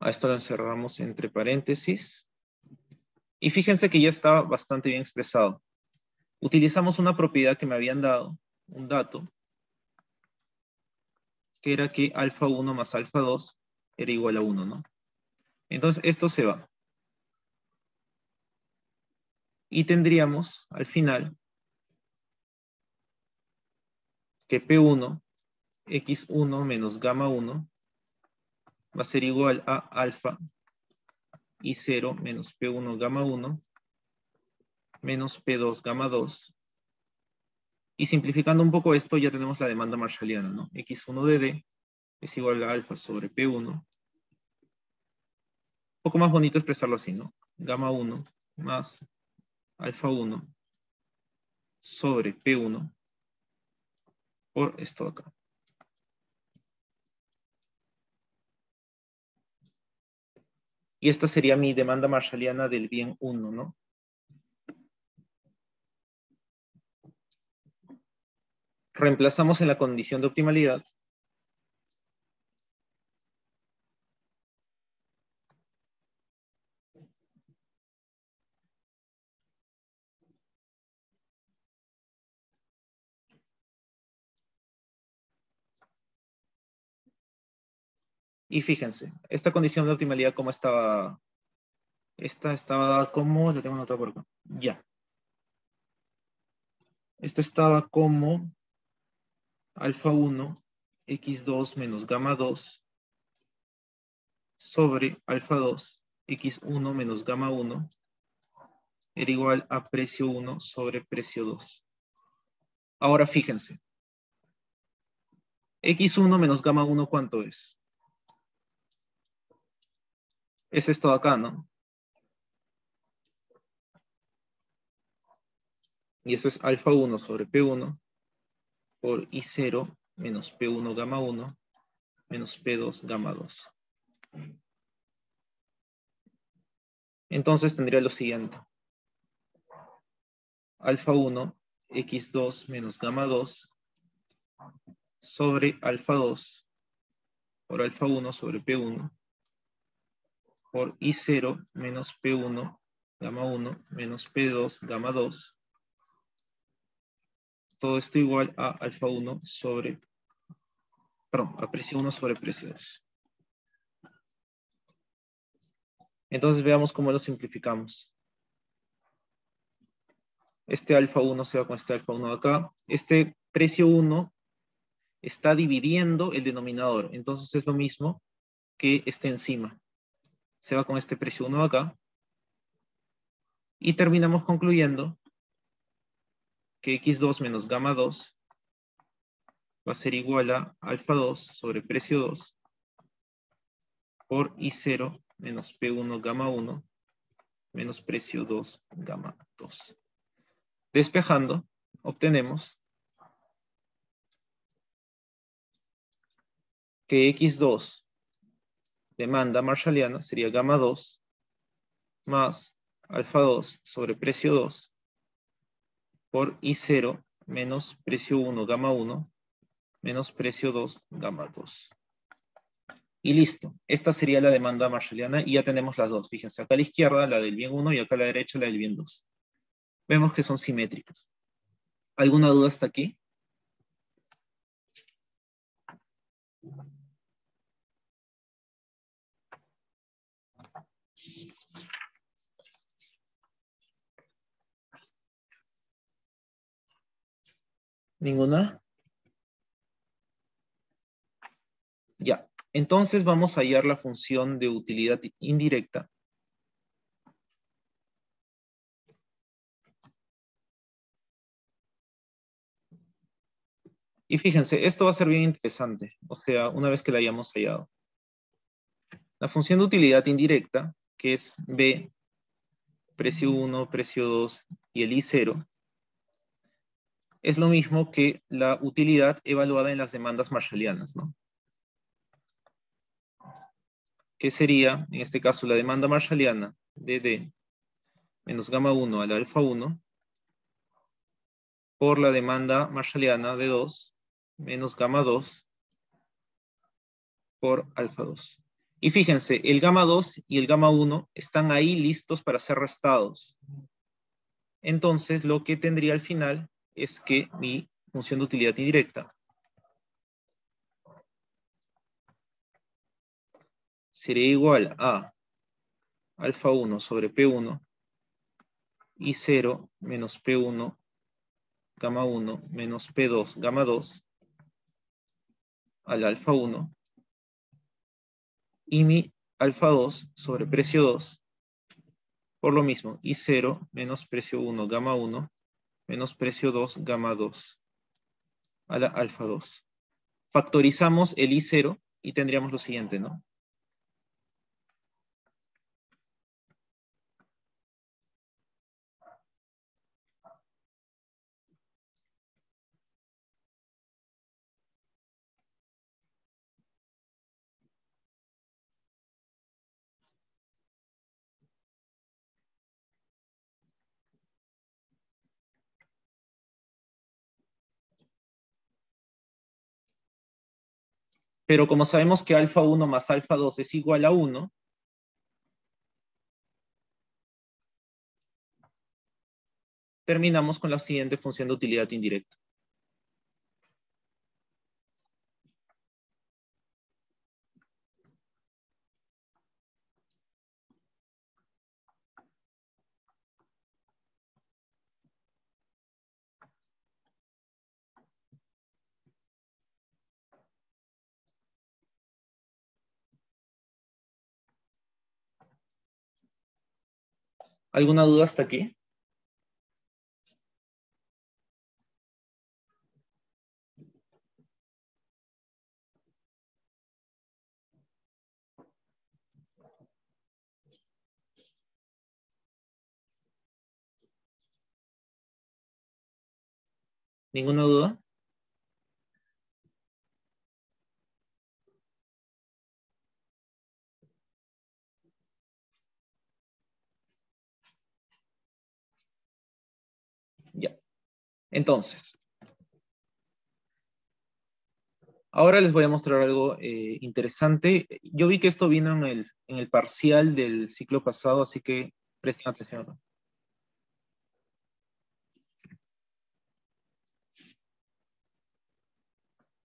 A esto lo encerramos entre paréntesis. Y fíjense que ya estaba bastante bien expresado. Utilizamos una propiedad que me habían dado, un dato, que era que alfa 1 más alfa 2 era igual a 1, ¿no? Entonces esto se va. Y tendríamos al final que P1, X1 menos gamma 1 va a ser igual a alfa y 0 menos P1 gamma 1 menos P2 gamma 2 Y simplificando un poco esto, ya tenemos la demanda marshalliana, ¿no? X1 de D es igual a alfa sobre P1. Un poco más bonito expresarlo así, ¿no? Gamma 1 más alfa 1 sobre P1 por esto acá. Y esta sería mi demanda marshalliana del bien 1, ¿no? Reemplazamos en la condición de optimalidad Y fíjense, esta condición de optimalidad, ¿cómo estaba? Esta estaba como, lo tengo anotado por acá. Ya. Esta estaba como alfa 1, x2 menos gamma 2 sobre alfa 2, x1 menos gamma 1 era igual a precio 1 sobre precio 2. Ahora fíjense. x1 menos gamma 1, ¿cuánto es? Es esto de acá, ¿no? Y esto es alfa 1 sobre P1 por I0 menos P1 gamma 1 menos P2 gamma 2. Entonces tendría lo siguiente. Alfa 1 x2 menos gamma 2 sobre alfa 2 por alfa 1 sobre P1 por I0 menos P1 gamma 1 menos P2 gamma 2. Todo esto igual a alfa 1 sobre, perdón, a precio 1 sobre precio 2. Entonces veamos cómo lo simplificamos. Este alfa 1 se va con este alfa 1 de acá. Este precio 1 está dividiendo el denominador. Entonces es lo mismo que este encima se va con este precio 1 acá. Y terminamos concluyendo que x2 menos gamma 2 va a ser igual a alfa 2 sobre precio 2 por i0 menos p1 gamma 1 menos precio 2 gamma 2. Despejando, obtenemos que x2 demanda marshalliana sería gamma 2 más alfa 2 sobre precio 2 por I0 menos precio 1 gamma 1 menos precio 2 gamma 2. Y listo. Esta sería la demanda marshalliana y ya tenemos las dos. Fíjense, acá a la izquierda la del bien 1 y acá a la derecha la del bien 2. Vemos que son simétricas. ¿Alguna duda hasta aquí? ¿Ninguna? Ya. Entonces vamos a hallar la función de utilidad indirecta. Y fíjense, esto va a ser bien interesante, o sea, una vez que la hayamos hallado. La función de utilidad indirecta, que es B, precio 1, precio 2 y el I0, es lo mismo que la utilidad evaluada en las demandas marshallianas, ¿no? Que sería, en este caso, la demanda marshalliana de D menos gamma 1 al alfa 1 por la demanda marshalliana de 2 menos gamma 2 por alfa 2. Y fíjense, el gamma 2 y el gamma 1 están ahí listos para ser restados. Entonces, lo que tendría al final es que mi función de utilidad indirecta sería igual a alfa 1 sobre P1 y 0 menos P1 gamma 1 menos P2 gamma 2 al alfa 1 y mi alfa 2 sobre precio 2 por lo mismo, y 0 menos precio 1 gamma 1 menos precio 2 gamma 2 a la alfa 2. Factorizamos el I0 y tendríamos lo siguiente, ¿no? Pero como sabemos que alfa 1 más alfa 2 es igual a 1, terminamos con la siguiente función de utilidad indirecta. ¿Alguna duda hasta aquí? ¿Ninguna duda? Ya. Entonces, ahora les voy a mostrar algo eh, interesante. Yo vi que esto vino en el, en el parcial del ciclo pasado, así que presten atención.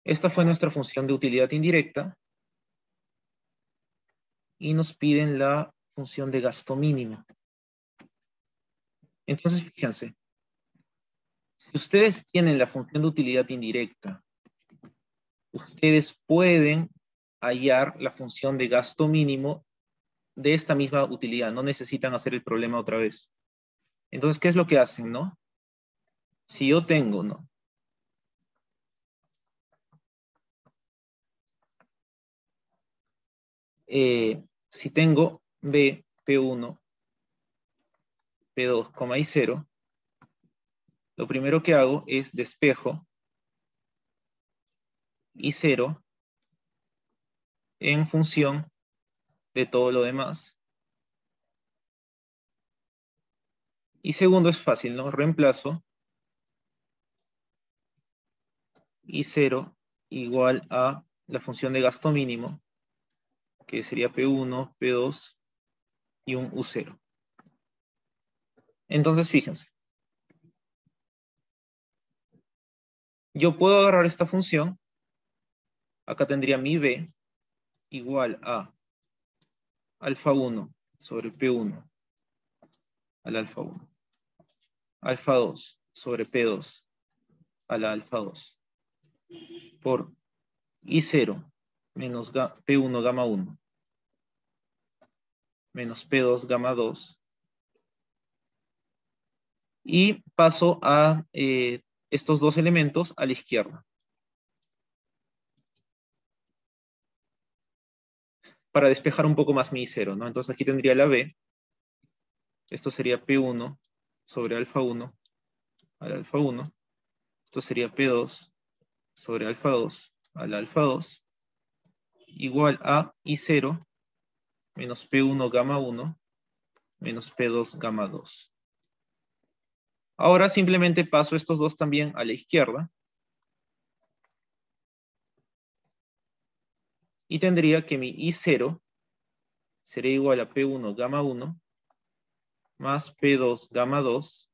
Esta fue nuestra función de utilidad indirecta. Y nos piden la función de gasto mínimo. Entonces, fíjense. Si ustedes tienen la función de utilidad indirecta, ustedes pueden hallar la función de gasto mínimo de esta misma utilidad. No necesitan hacer el problema otra vez. Entonces, ¿qué es lo que hacen, no? Si yo tengo, ¿no? Eh, si tengo B, P1, P2, y 0, lo primero que hago es despejo y 0 en función de todo lo demás. Y segundo es fácil, ¿no? Reemplazo y 0 igual a la función de gasto mínimo que sería P1, P2 y un U0. Entonces, fíjense. Yo puedo agarrar esta función. Acá tendría mi B igual a alfa 1 sobre P1 al alfa 1. Alfa 2 sobre P2 a la alfa 2 por I0 menos P1 gamma 1 menos P2 gamma 2 y paso a eh, estos dos elementos a la izquierda. Para despejar un poco más mi I0, ¿no? Entonces aquí tendría la B. Esto sería P1 sobre alfa 1 al alfa 1. Esto sería P2 sobre alfa 2 al alfa 2 igual a I0 menos P1 gamma 1 menos P2 gamma 2. Ahora simplemente paso estos dos también a la izquierda. Y tendría que mi I0 sería igual a P1 gamma 1 más P2 gamma 2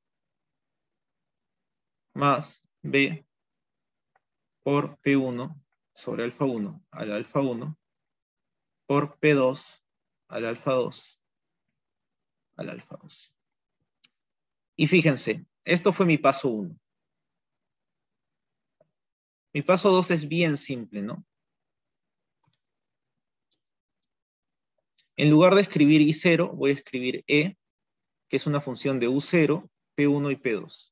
más B por P1 sobre alfa 1 al alfa 1 por P2 al alfa 2 al alfa 2. Y fíjense, esto fue mi paso 1. Mi paso 2 es bien simple, ¿no? En lugar de escribir I0, voy a escribir E, que es una función de U0, P1 y P2.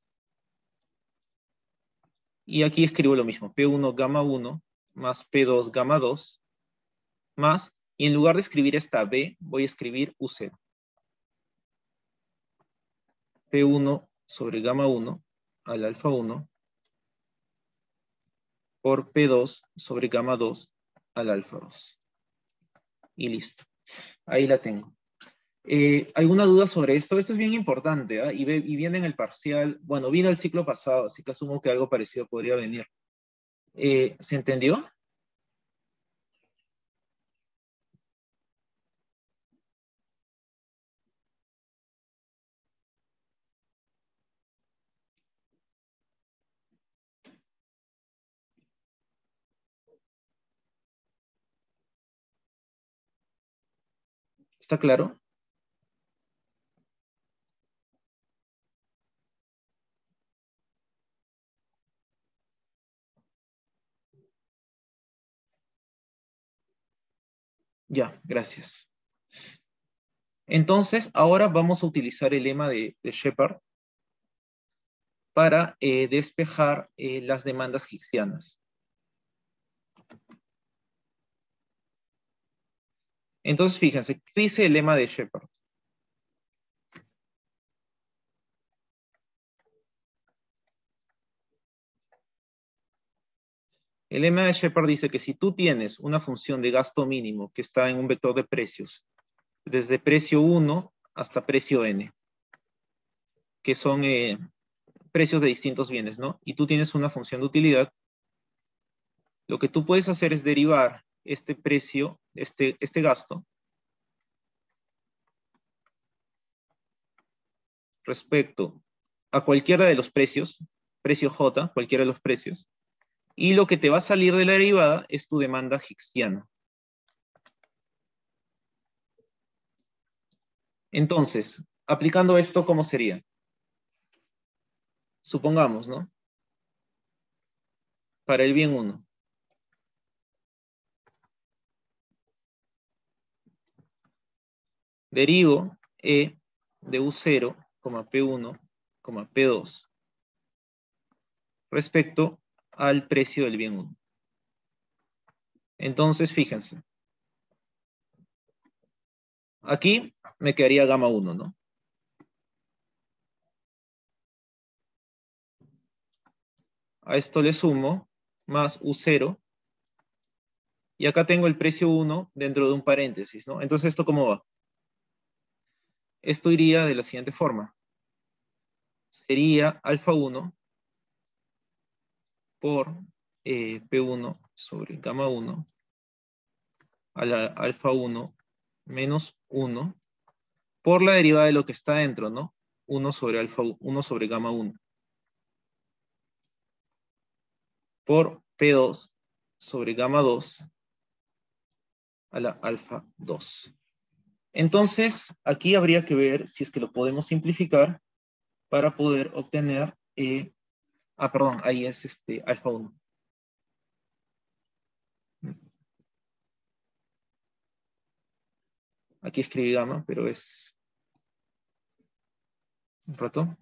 Y aquí escribo lo mismo, P1 gamma 1 más P2 gamma 2 más, y en lugar de escribir esta B, voy a escribir U0. P1 sobre gamma 1 al alfa 1 por P2 sobre gamma 2 al alfa 2. Y listo. Ahí la tengo. Eh, ¿Alguna duda sobre esto? Esto es bien importante ¿ah? y, viene en el parcial, bueno, vino el ciclo pasado, así que asumo que algo parecido podría venir. Eh, ¿Se entendió? ¿Está claro? Ya, gracias. Entonces, ahora vamos a utilizar el lema de, Shepard para eh, despejar eh, las demandas cristianas. Entonces, fíjense, ¿qué dice el lema de Shepard? El lema de Shepard dice que si tú tienes una función de gasto mínimo que está en un vector de precios, desde precio 1 hasta precio n, que son eh, precios de distintos bienes, ¿no? Y tú tienes una función de utilidad, lo que tú puedes hacer es derivar este precio, este, este gasto, respecto a cualquiera de los precios, precio J, cualquiera de los precios, y lo que te va a salir de la derivada es tu demanda Higgsiana. Entonces, aplicando esto, ¿cómo sería? Supongamos, ¿no? Para el bien 1. Derivo E de U0, P1, P2 respecto al precio del bien 1. Entonces, fíjense. Aquí me quedaría gamma 1, ¿no? A esto le sumo más U0. Y acá tengo el precio 1 dentro de un paréntesis, ¿no? Entonces, ¿esto cómo va? Esto iría de la siguiente forma. Sería alfa 1 por eh, P1 sobre gamma 1 a la alfa 1 menos 1 por la derivada de lo que está dentro, ¿no? 1 sobre alfa 1 sobre gamma 1 por P2 sobre gamma 2 a la alfa 2. Entonces, aquí habría que ver si es que lo podemos simplificar para poder obtener eh, Ah, perdón, ahí es este alfa 1. Aquí escribí gamma, pero es un rato.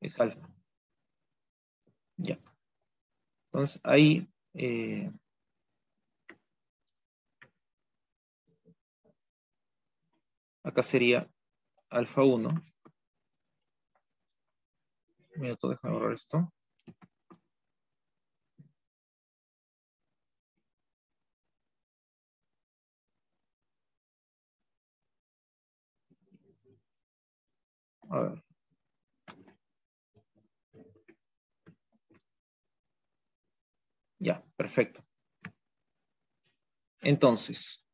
Es alfa. Ya. Entonces ahí eh, Acá sería alfa 1. Un minuto, déjame borrar esto. Ya, perfecto. Entonces,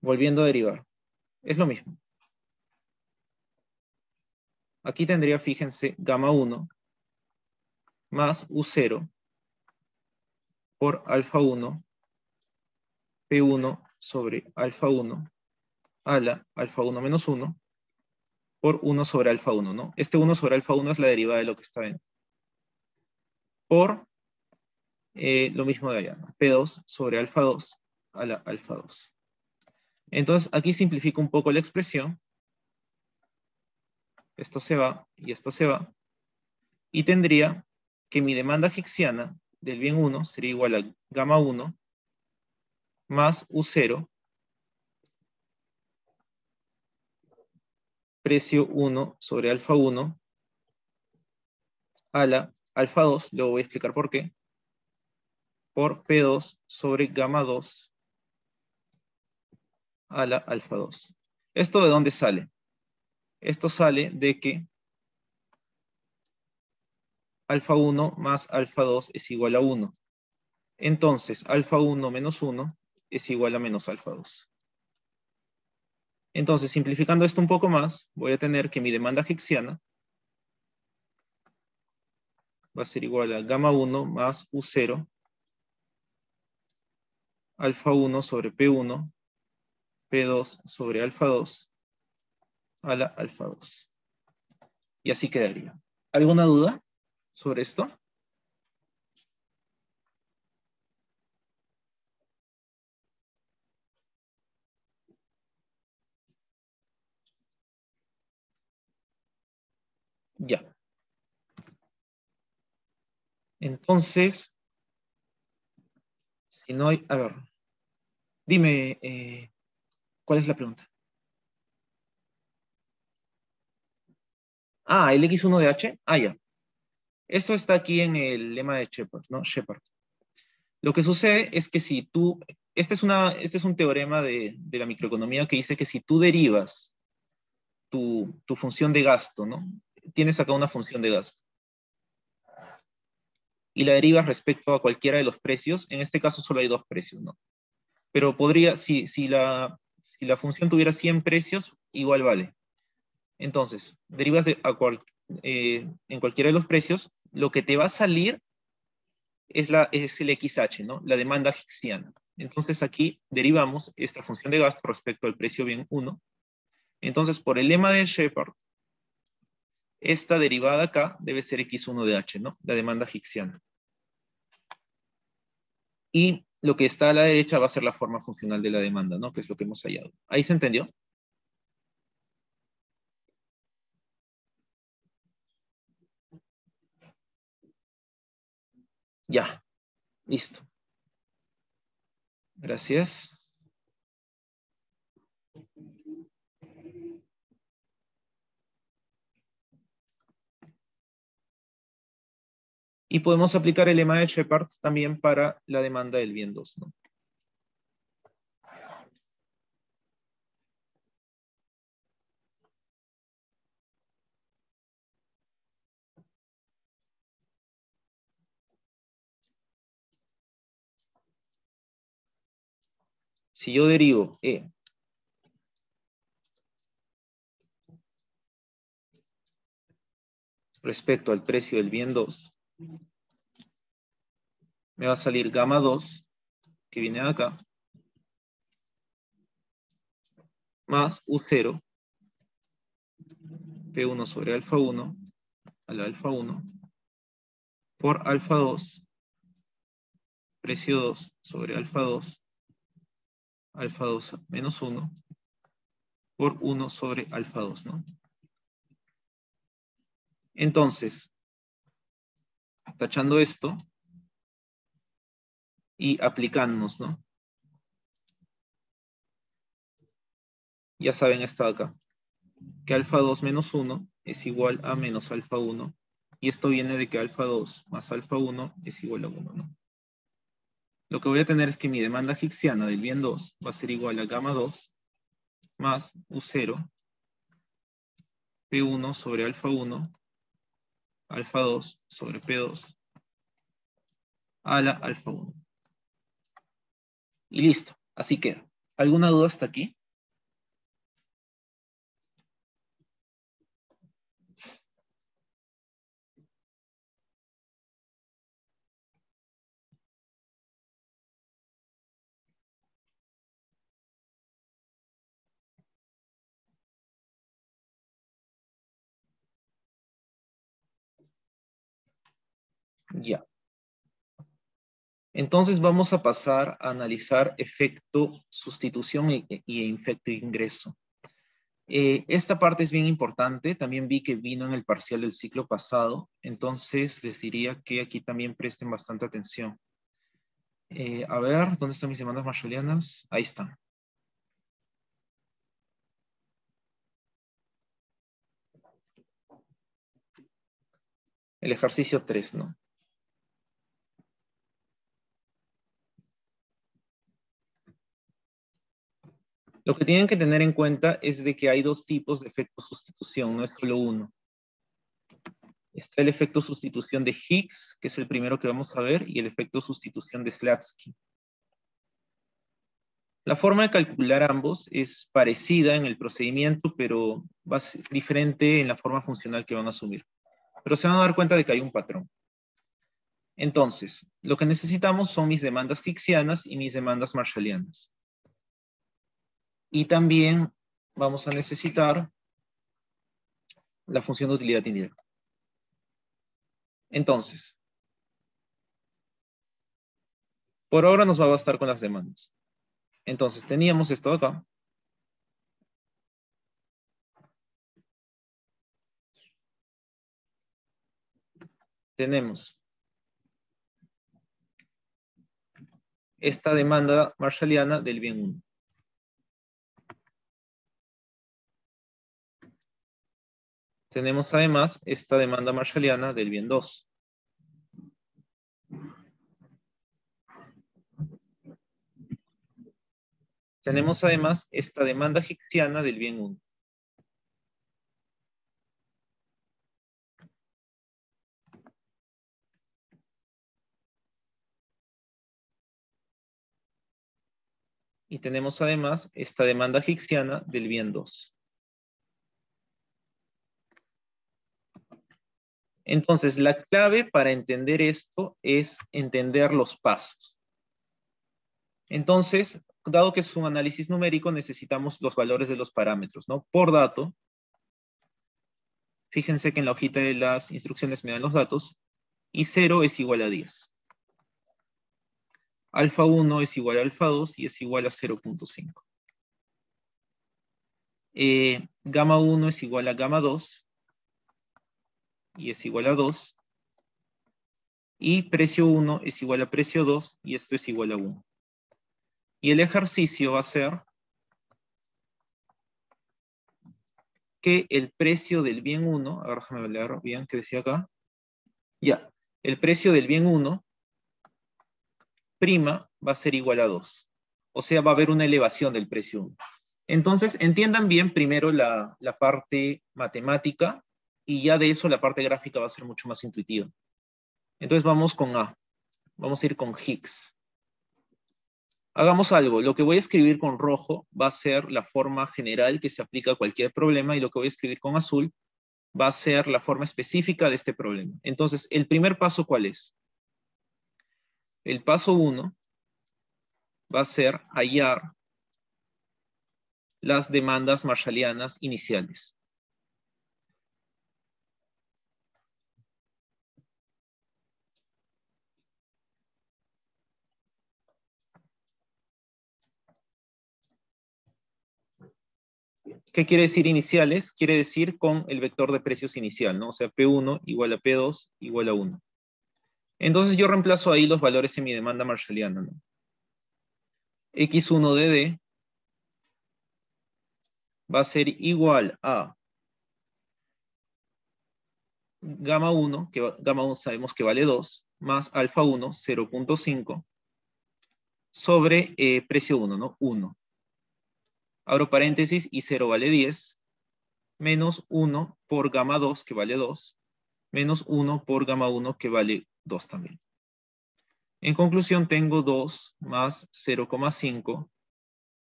volviendo a derivar. Es lo mismo. Aquí tendría, fíjense, gamma 1 más U0 por alfa 1 P1 sobre alfa 1 a la alfa 1 menos 1 por 1 sobre alfa 1, ¿no? Este 1 sobre alfa 1 es la derivada de lo que está dentro. Por eh, lo mismo de allá, ¿no? P2 sobre alfa 2 a la alfa 2. Entonces, aquí simplifico un poco la expresión. Esto se va y esto se va. Y tendría que mi demanda hicksiana del bien 1 sería igual a gamma 1 más U0 precio 1 sobre alfa 1 a la alfa 2, luego voy a explicar por qué, por P2 sobre gamma 2 a la alfa 2. ¿Esto de dónde sale? Esto sale de que alfa 1 más alfa 2 es igual a 1. Entonces, alfa 1 menos 1 es igual a menos alfa 2. Entonces, simplificando esto un poco más, voy a tener que mi demanda hicksiana va a ser igual a gamma 1 más U0 alfa 1 sobre P1 P2 sobre alfa 2 a la alfa 2. Y así quedaría. ¿Alguna duda sobre esto? Ya. Entonces, si no hay, a ver, dime, eh, ¿cuál es la pregunta? Ah, el X1 de H. Ah, ya. Esto está aquí en el lema de Shepard, ¿no? Shepard. Lo que sucede es que si tú, este es, una, este es un teorema de, de la microeconomía que dice que si tú derivas tu, tu función de gasto, ¿no? tienes acá una función de gasto. Y la derivas respecto a cualquiera de los precios. En este caso solo hay dos precios, ¿no? Pero podría, si, si, la, si la función tuviera 100 precios, igual vale. Entonces, derivas de, eh, en cualquiera de los precios, lo que te va a salir es, la, es el XH, ¿no? La demanda hicksiana. Entonces aquí derivamos esta función de gasto respecto al precio bien 1. Entonces, por el lema de Shepard, esta derivada acá debe ser x1 de h, ¿no? La demanda hicksiana. Y lo que está a la derecha va a ser la forma funcional de la demanda, ¿no? Que es lo que hemos hallado. ¿Ahí se entendió? Ya, listo. Gracias. Y podemos aplicar el lema de Shepard también para la demanda del bien 2. ¿no? Si yo derivo E respecto al precio del bien 2, me va a salir gamma 2, que viene de acá, más U0, P1 sobre alfa 1, a la alfa 1, por alfa 2, precio 2 sobre alfa 2, alfa 2 menos 1, por 1 sobre alfa 2, ¿no? Entonces, tachando esto y aplicándonos, ¿no? Ya saben esto acá, que alfa 2 menos 1 es igual a menos alfa 1, y esto viene de que alfa 2 más alfa 1 es igual a 1, ¿no? Lo que voy a tener es que mi demanda hicksiana del bien 2 va a ser igual a gamma 2 más U0 P1 sobre alfa 1 alfa 2 sobre P2 a la alfa 1. Y listo, así queda. ¿Alguna duda hasta aquí? Ya. Entonces vamos a pasar a analizar efecto sustitución y, efecto ingreso. Eh, esta parte es bien importante, también vi que vino en el parcial del ciclo pasado, entonces les diría que aquí también presten bastante atención. Eh, a ver, ¿dónde están mis demandas marshallianas? Ahí están. El ejercicio 3, ¿no? Lo que tienen que tener en cuenta es de que hay dos tipos de efecto sustitución, no es solo uno. Está el efecto sustitución de Higgs, que es el primero que vamos a ver, y el efecto sustitución de Slatsky. La forma de calcular ambos es parecida en el procedimiento, pero va a ser diferente en la forma funcional que van a asumir. Pero se van a dar cuenta de que hay un patrón. Entonces, lo que necesitamos son mis demandas Higgsianas y mis demandas marshallianas. Y también vamos a necesitar la función de utilidad indirecta. Entonces, por ahora nos va a bastar con las demandas. Entonces, teníamos esto acá. Tenemos esta demanda marshalliana del bien 1. Tenemos además esta demanda marshalliana del bien 2. Tenemos además esta demanda egipciana del bien 1. Y tenemos además esta demanda egipciana del bien 2. Entonces, la clave para entender esto es entender los pasos. Entonces, dado que es un análisis numérico, necesitamos los valores de los parámetros, ¿no? Por dato, fíjense que en la hojita de las instrucciones me dan los datos, y 0 es igual a 10. Alfa 1 es igual a alfa 2 y es igual a 0.5. Eh, gamma 1 es igual a gamma 2 y es igual a 2. Y precio 1 es igual a precio 2 y esto es igual a 1. Y el ejercicio va a ser que el precio del bien 1, ahora déjame leer bien que decía acá. Ya, el precio del bien 1 prima va a ser igual a 2. O sea, va a haber una elevación del precio 1. Entonces, entiendan bien primero la, la parte matemática y ya de eso la parte gráfica va a ser mucho más intuitiva. Entonces vamos con A. Vamos a ir con Higgs. Hagamos algo. Lo que voy a escribir con rojo va a ser la forma general que se aplica a cualquier problema y lo que voy a escribir con azul va a ser la forma específica de este problema. Entonces, el primer paso, ¿cuál es? El paso 1 va a ser hallar las demandas marshallianas iniciales. ¿Qué quiere decir iniciales? Quiere decir con el vector de precios inicial, ¿no? O sea, P1 igual a P2 igual a 1. Entonces yo reemplazo ahí los valores en mi demanda marshalliana, ¿no? X1 de D va a ser igual a gamma 1, que gamma 1 sabemos que vale 2, más alfa 1, 0.5, sobre eh, precio 1, ¿no? 1 abro paréntesis y 0 vale 10, menos 1 por gamma 2 que vale 2, menos 1 por gamma 1 que vale 2 también. En conclusión tengo 2 más 0,5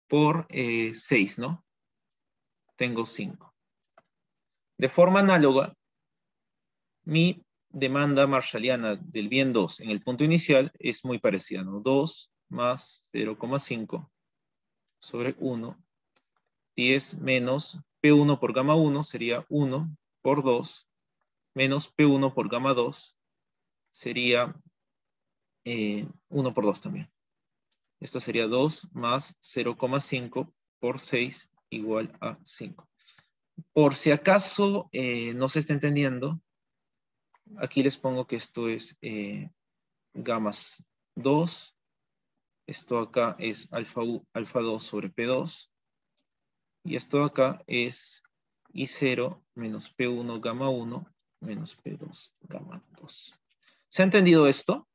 por 6, eh, ¿no? Tengo 5. De forma análoga, mi demanda marshalliana del bien 2 en el punto inicial es muy parecida, ¿no? 2 más 0,5 sobre 1 10 menos P1 por gamma 1 sería 1 por 2 menos P1 por gamma 2 sería 1 eh, por 2 también. Esto sería 2 más 0,5 por 6 igual a 5. Por si acaso eh, no se está entendiendo, aquí les pongo que esto es eh, gamas 2. Esto acá es alfa, alfa 2 sobre P2. Y esto acá es I0 menos P1 gamma 1 menos P2 gamma 2. ¿Se ha entendido esto?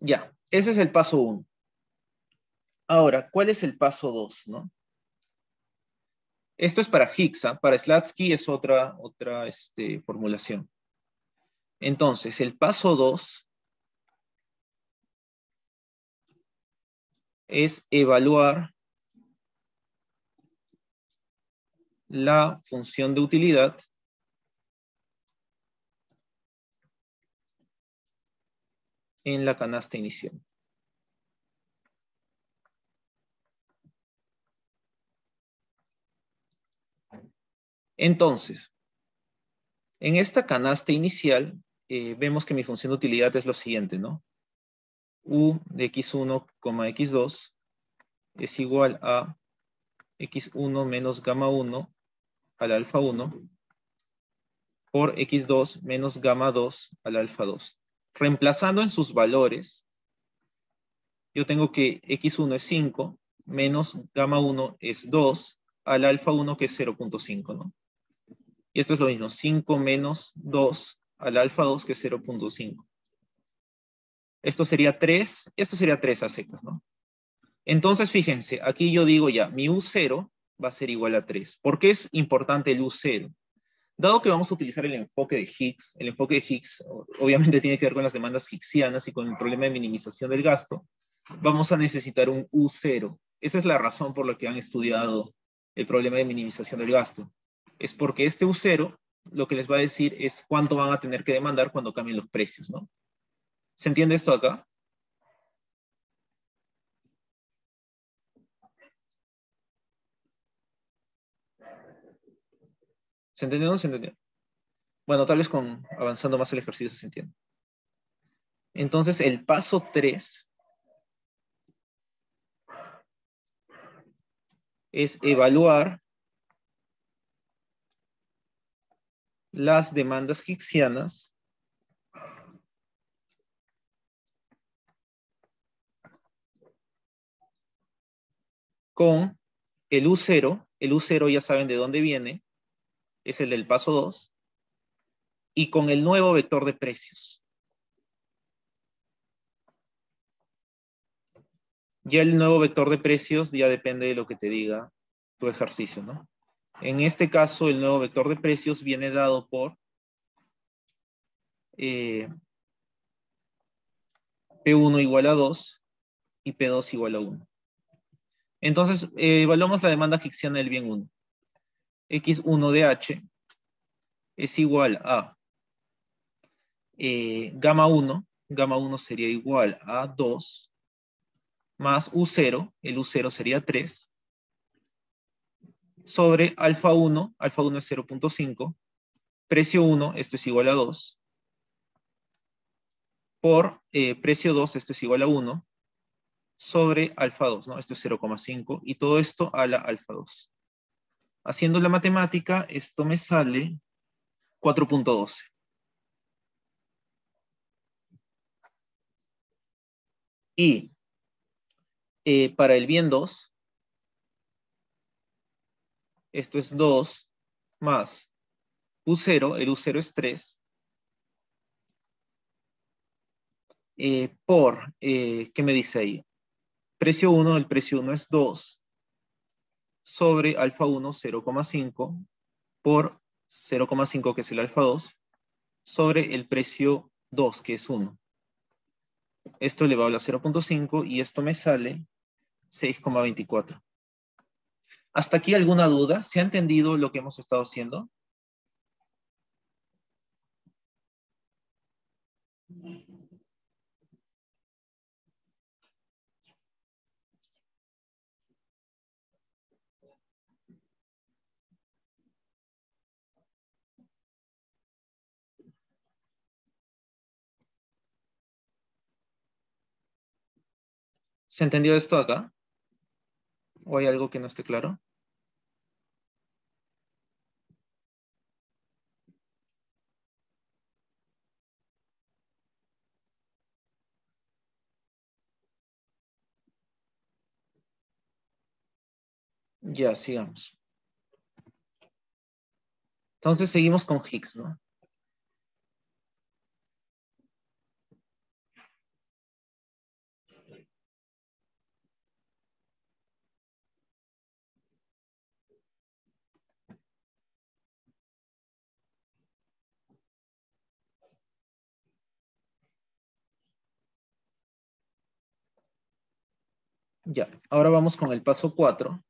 Ya, ese es el paso 1. Ahora, ¿cuál es el paso 2? No? Esto es para Higgs, ¿ah? para Slatsky es otra, otra este, formulación. Entonces, el paso 2 es evaluar la función de utilidad en la canasta inicial. Entonces, en esta canasta inicial, eh, vemos que mi función de utilidad es lo siguiente, ¿no? U de x1, x2 es igual a x1 menos gamma 1 al alfa 1 por x2 menos gamma 2 al alfa 2. Reemplazando en sus valores, yo tengo que x1 es 5 menos gamma 1 es 2 al alfa 1 que es 0.5, ¿no? Y esto es lo mismo, 5 menos 2 al alfa 2 que es 0.5. Esto sería 3, esto sería 3 a secas, ¿no? Entonces, fíjense, aquí yo digo ya, mi U0 va a ser igual a 3. ¿Por qué es importante el U0? Dado que vamos a utilizar el enfoque de Higgs, el enfoque de Higgs obviamente tiene que ver con las demandas higsianas y con el problema de minimización del gasto, vamos a necesitar un U0. Esa es la razón por la que han estudiado el problema de minimización del gasto. Es porque este U0 lo que les va a decir es cuánto van a tener que demandar cuando cambien los precios, ¿no? ¿Se entiende esto acá? ¿Se entendió o no se entendió? Bueno, tal vez con avanzando más el ejercicio se entiende. Entonces, el paso 3 es evaluar las demandas higsianas con el U0. El U0 ya saben de dónde viene, es el del paso 2, y con el nuevo vector de precios. Ya el nuevo vector de precios ya depende de lo que te diga tu ejercicio, ¿no? En este caso, el nuevo vector de precios viene dado por eh, P1 igual a 2 y P2 igual a 1. Entonces, eh, evaluamos la demanda ficción del bien 1. X1 de H es igual a eh, gamma 1, gamma 1 sería igual a 2, más U0, el U0 sería 3, sobre alfa 1, alfa 1 es 0.5, precio 1, esto es igual a 2, por eh, precio 2, esto es igual a 1, sobre alfa 2, ¿no? Esto es 0,5, y todo esto a la alfa 2. Haciendo la matemática, esto me sale 4.12. Y eh, para el bien 2, esto es 2 más U0, el U0 es 3, eh, por, eh, ¿qué me dice ahí? Precio 1, el precio 1 es 2, sobre alfa 1, 0,5, por 0,5, que es el alfa 2, sobre el precio 2, que es 1. Esto elevado a 0.5 y esto me sale 6,24. ¿Hasta aquí alguna duda? ¿Se ha entendido lo que hemos estado haciendo? ¿Se entendió esto acá? ¿O hay algo que no esté claro? Ya, sigamos. Entonces seguimos con Higgs, ¿no? Ya, ahora vamos con el paso 4.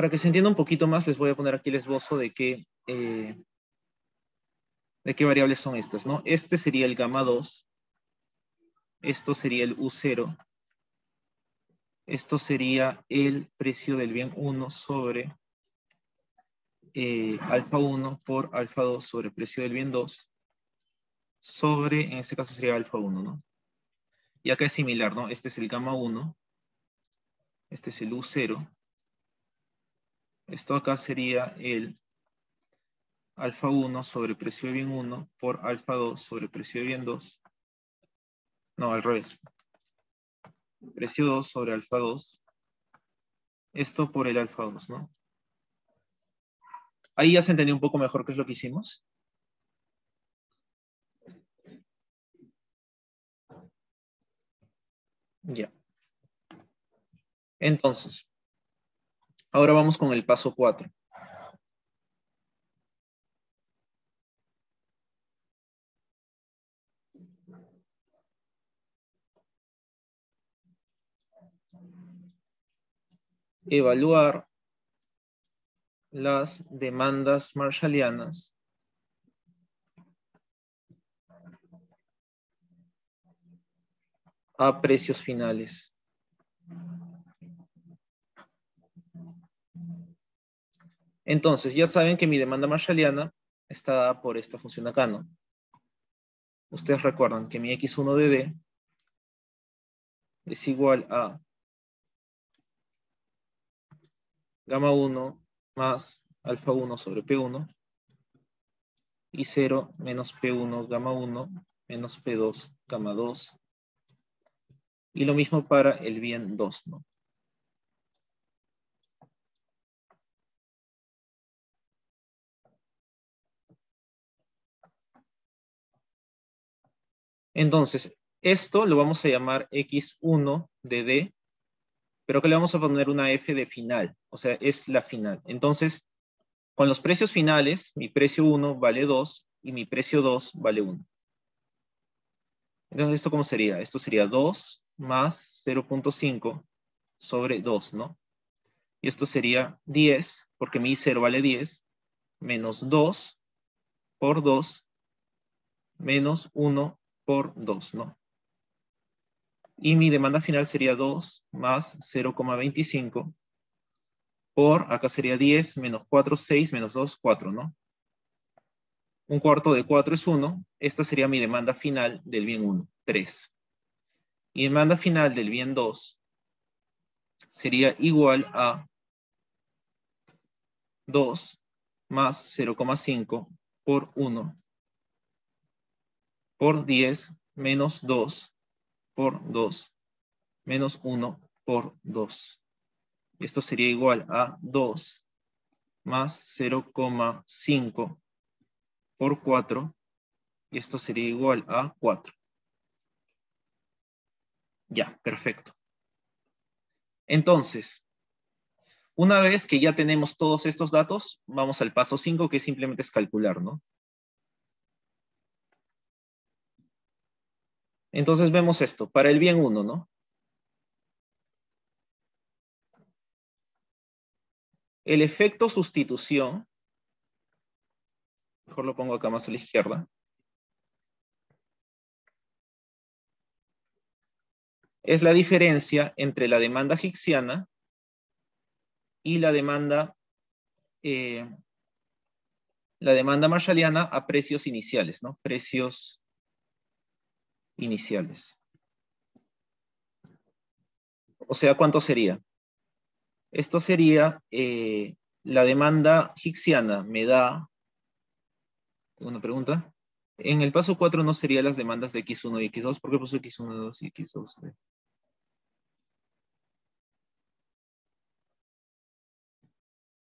Para que se entienda un poquito más, les voy a poner aquí el esbozo de qué, eh, de qué variables son estas, ¿no? Este sería el gamma 2, esto sería el U0, esto sería el precio del bien 1 sobre eh, alfa 1 por alfa 2 sobre el precio del bien 2 sobre, en este caso sería alfa 1, ¿no? Y acá es similar, ¿no? Este es el gamma 1, este es el U0, esto acá sería el alfa 1 sobre precio de bien 1 por alfa 2 sobre precio de bien 2. No, al revés. Precio 2 sobre alfa 2. Esto por el alfa 2, ¿no? Ahí ya se entendió un poco mejor qué es lo que hicimos. Ya. Entonces, Ahora vamos con el paso 4. Evaluar las demandas marshallianas a precios finales. Entonces, ya saben que mi demanda marshalliana está dada por esta función acá, ¿no? Ustedes recuerdan que mi x1 de d es igual a gamma 1 más alfa 1 sobre P1 y 0 menos P1 gamma 1 menos P2 gamma 2 y lo mismo para el bien 2, ¿no? Entonces, esto lo vamos a llamar x1 de d, pero que le vamos a poner una f de final, o sea, es la final. Entonces, con los precios finales, mi precio 1 vale 2 y mi precio 2 vale 1. Entonces, ¿esto cómo sería? Esto sería 2 más 0.5 sobre 2, ¿no? Y esto sería 10, porque mi 0 vale 10, menos 2 por 2, menos 1 por 2, ¿no? Y mi demanda final sería 2 más 0,25 por, acá sería 10 menos 4, 6 menos 2, 4, ¿no? Un cuarto de 4 es 1. Esta sería mi demanda final del bien 1, 3. Y demanda final del bien 2 sería igual a 2 más 0,5 por 1 por 10 menos 2 por 2 menos 1 por 2. Esto sería igual a 2 más 0,5 por 4 y esto sería igual a 4. Ya, perfecto. Entonces, una vez que ya tenemos todos estos datos, vamos al paso 5 que simplemente es calcular, ¿no? Entonces vemos esto, para el bien 1, ¿no? El efecto sustitución, mejor lo pongo acá más a la izquierda, es la diferencia entre la demanda higsiana y la demanda, eh, la demanda marshalliana a precios iniciales, ¿no? Precios iniciales. O sea, ¿cuánto sería? Esto sería eh, la demanda hicksiana me da, una pregunta, en el paso 4 no serían las demandas de X1 y X2, ¿por qué puso X1, 2 y X2?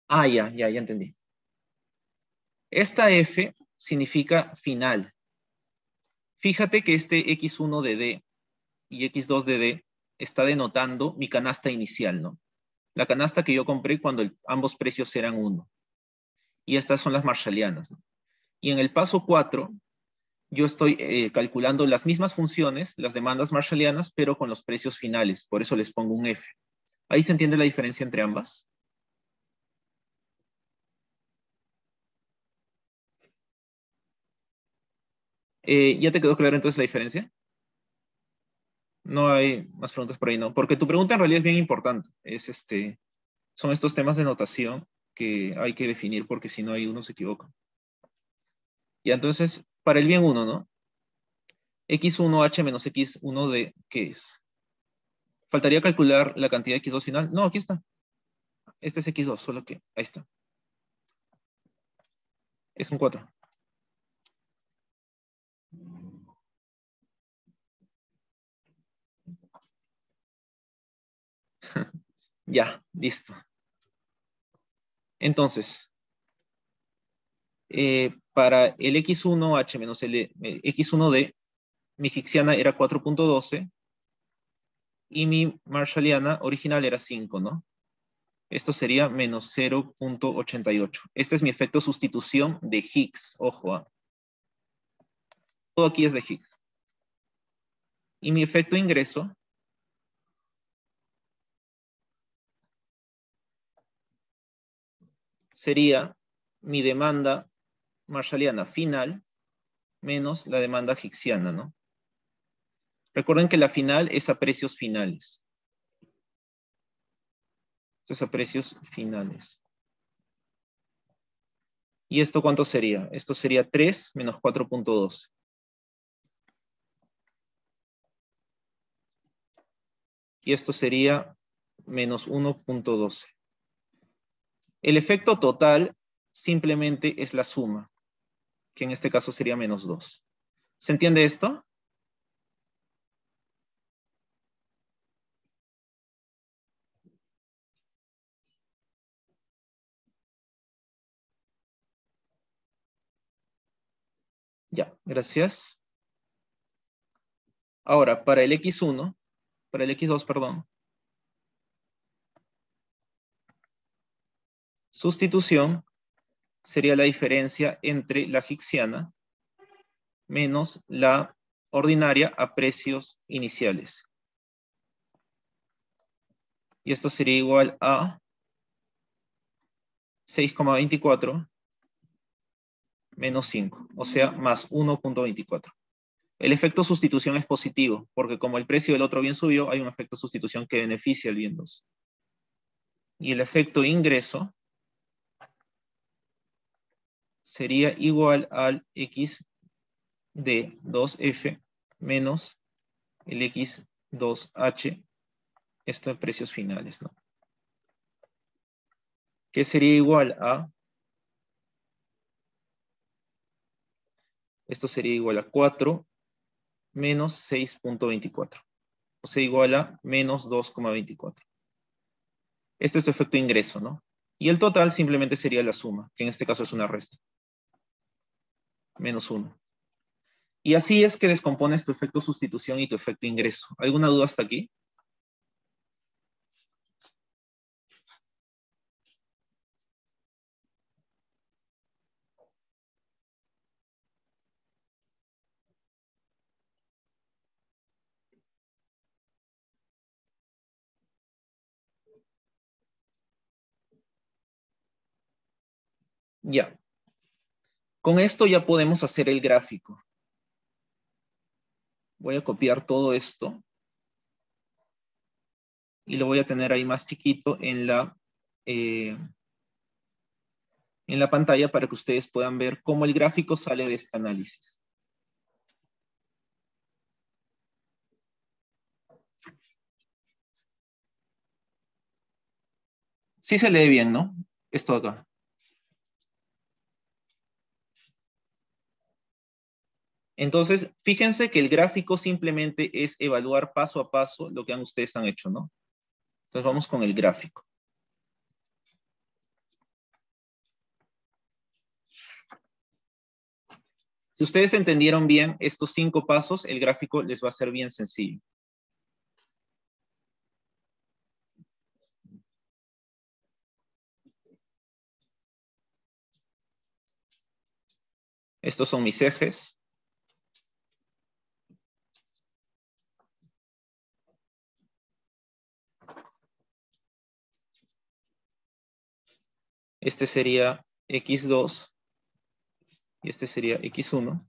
Ah, ya, ya, ya entendí. Esta F significa final. Fíjate que este X1 de D y X2 de D está denotando mi canasta inicial, ¿no? La canasta que yo compré cuando ambos precios eran 1. Y estas son las marshallianas, ¿no? Y en el paso 4, yo estoy eh, calculando las mismas funciones, las demandas marshallianas, pero con los precios finales. Por eso les pongo un F. ¿Ahí se entiende la diferencia entre ambas? Eh, ¿Ya te quedó claro entonces la diferencia? No hay más preguntas por ahí, ¿no? Porque tu pregunta en realidad es bien importante. Es este, son estos temas de notación que hay que definir porque si no hay uno se equivoca. Y entonces, para el bien 1, ¿no? X1H menos X1D, ¿qué es? ¿Faltaría calcular la cantidad de X2 final? No, aquí está. Este es X2, solo que, ahí está. Es un 4. ya, listo. Entonces, eh, para el X1H menos el eh, X1D, mi Hicksiana era 4.12 y mi Marshalliana original era 5, ¿no? Esto sería menos 0.88. Este es mi efecto sustitución de Higgs, ojo. ¿ah? Todo aquí es de Higgs. Y mi efecto ingreso sería mi demanda marshalliana final menos la demanda hicksiana, ¿no? Recuerden que la final es a precios finales. Esto es a precios finales. ¿Y esto cuánto sería? Esto sería 3 menos 4.12. Y esto sería menos 1.12. El efecto total simplemente es la suma, que en este caso sería menos 2. ¿Se entiende esto? Ya, gracias. Ahora, para el X1, para el X2, perdón, Sustitución sería la diferencia entre la hicksiana menos la ordinaria a precios iniciales. Y esto sería igual a 6,24 menos 5, o sea, más 1.24. El efecto sustitución es positivo, porque como el precio del otro bien subió, hay un efecto sustitución que beneficia al bien 2. Y el efecto ingreso sería igual al x de 2f menos el x2h, esto en precios finales, ¿no? Que sería igual a, esto sería igual a 4 menos 6.24, o sea, igual a menos 2,24. Este es tu efecto ingreso, ¿no? Y el total simplemente sería la suma, que en este caso es una resta menos 1. Y así es que descompones tu efecto sustitución y tu efecto ingreso. ¿Alguna duda hasta aquí? Ya. Con esto ya podemos hacer el gráfico. Voy a copiar todo esto. Y lo voy a tener ahí más chiquito en la eh, en la pantalla para que ustedes puedan ver cómo el gráfico sale de este análisis. Sí se lee bien, ¿no? Esto acá. Entonces, fíjense que el gráfico simplemente es evaluar paso a paso lo que ustedes han hecho, ¿no? Entonces vamos con el gráfico. Si ustedes entendieron bien estos cinco pasos, el gráfico les va a ser bien sencillo. Estos son mis ejes. Este sería X2 y este sería X1.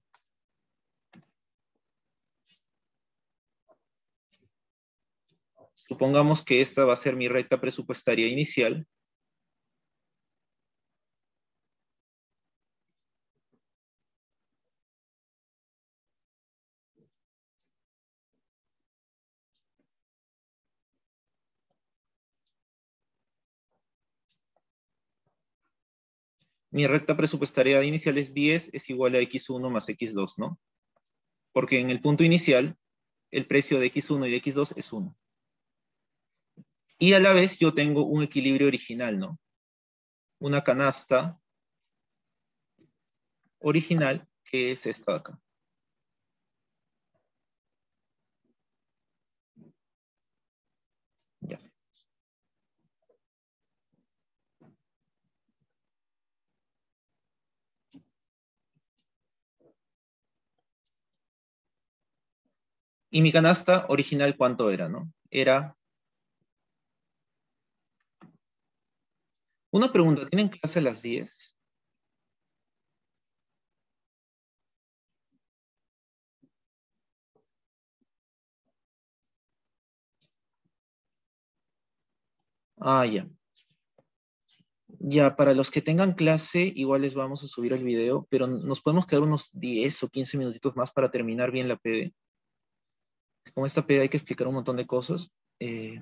Supongamos que esta va a ser mi recta presupuestaria inicial. Mi recta presupuestaria inicial es 10, es igual a x1 más x2, ¿no? Porque en el punto inicial, el precio de x1 y de x2 es 1. Y a la vez yo tengo un equilibrio original, ¿no? Una canasta original que es esta de acá. Y mi canasta original, ¿cuánto era, no? Era... Una pregunta, ¿tienen clase a las 10? Ah, ya. Ya, para los que tengan clase, igual les vamos a subir el video, pero nos podemos quedar unos 10 o 15 minutitos más para terminar bien la PD con esta PD hay que explicar un montón de cosas. Eh,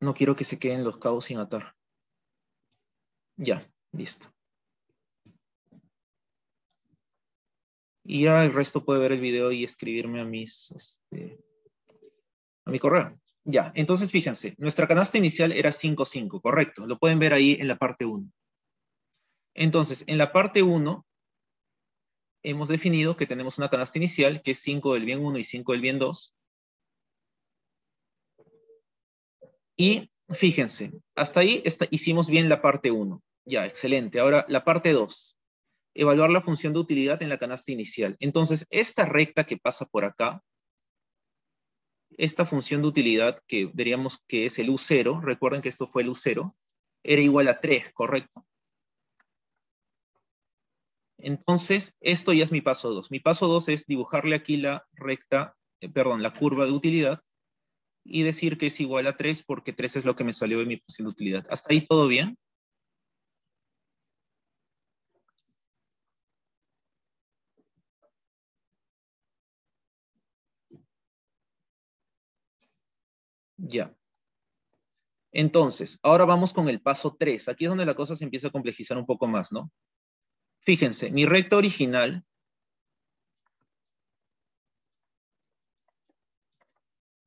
no quiero que se queden los cabos sin atar. Ya, listo. Y ya el resto puede ver el video y escribirme a mis, este, a mi correo. Ya, entonces fíjense, nuestra canasta inicial era 5.5, correcto. Lo pueden ver ahí en la parte 1. Entonces, en la parte 1, hemos definido que tenemos una canasta inicial que es 5 del bien 1 y 5 del bien 2. Y fíjense, hasta ahí hicimos bien la parte 1. Ya, excelente. Ahora la parte 2. Evaluar la función de utilidad en la canasta inicial. Entonces, esta recta que pasa por acá, esta función de utilidad que diríamos que es el U0, recuerden que esto fue el U0, era igual a 3, ¿correcto? Entonces, esto ya es mi paso 2. Mi paso 2 es dibujarle aquí la recta, eh, perdón, la curva de utilidad y decir que es igual a 3 porque 3 es lo que me salió de mi posición de utilidad. ¿Hasta ahí todo bien? Ya. Entonces, ahora vamos con el paso 3. Aquí es donde la cosa se empieza a complejizar un poco más, ¿no? Fíjense, mi recta original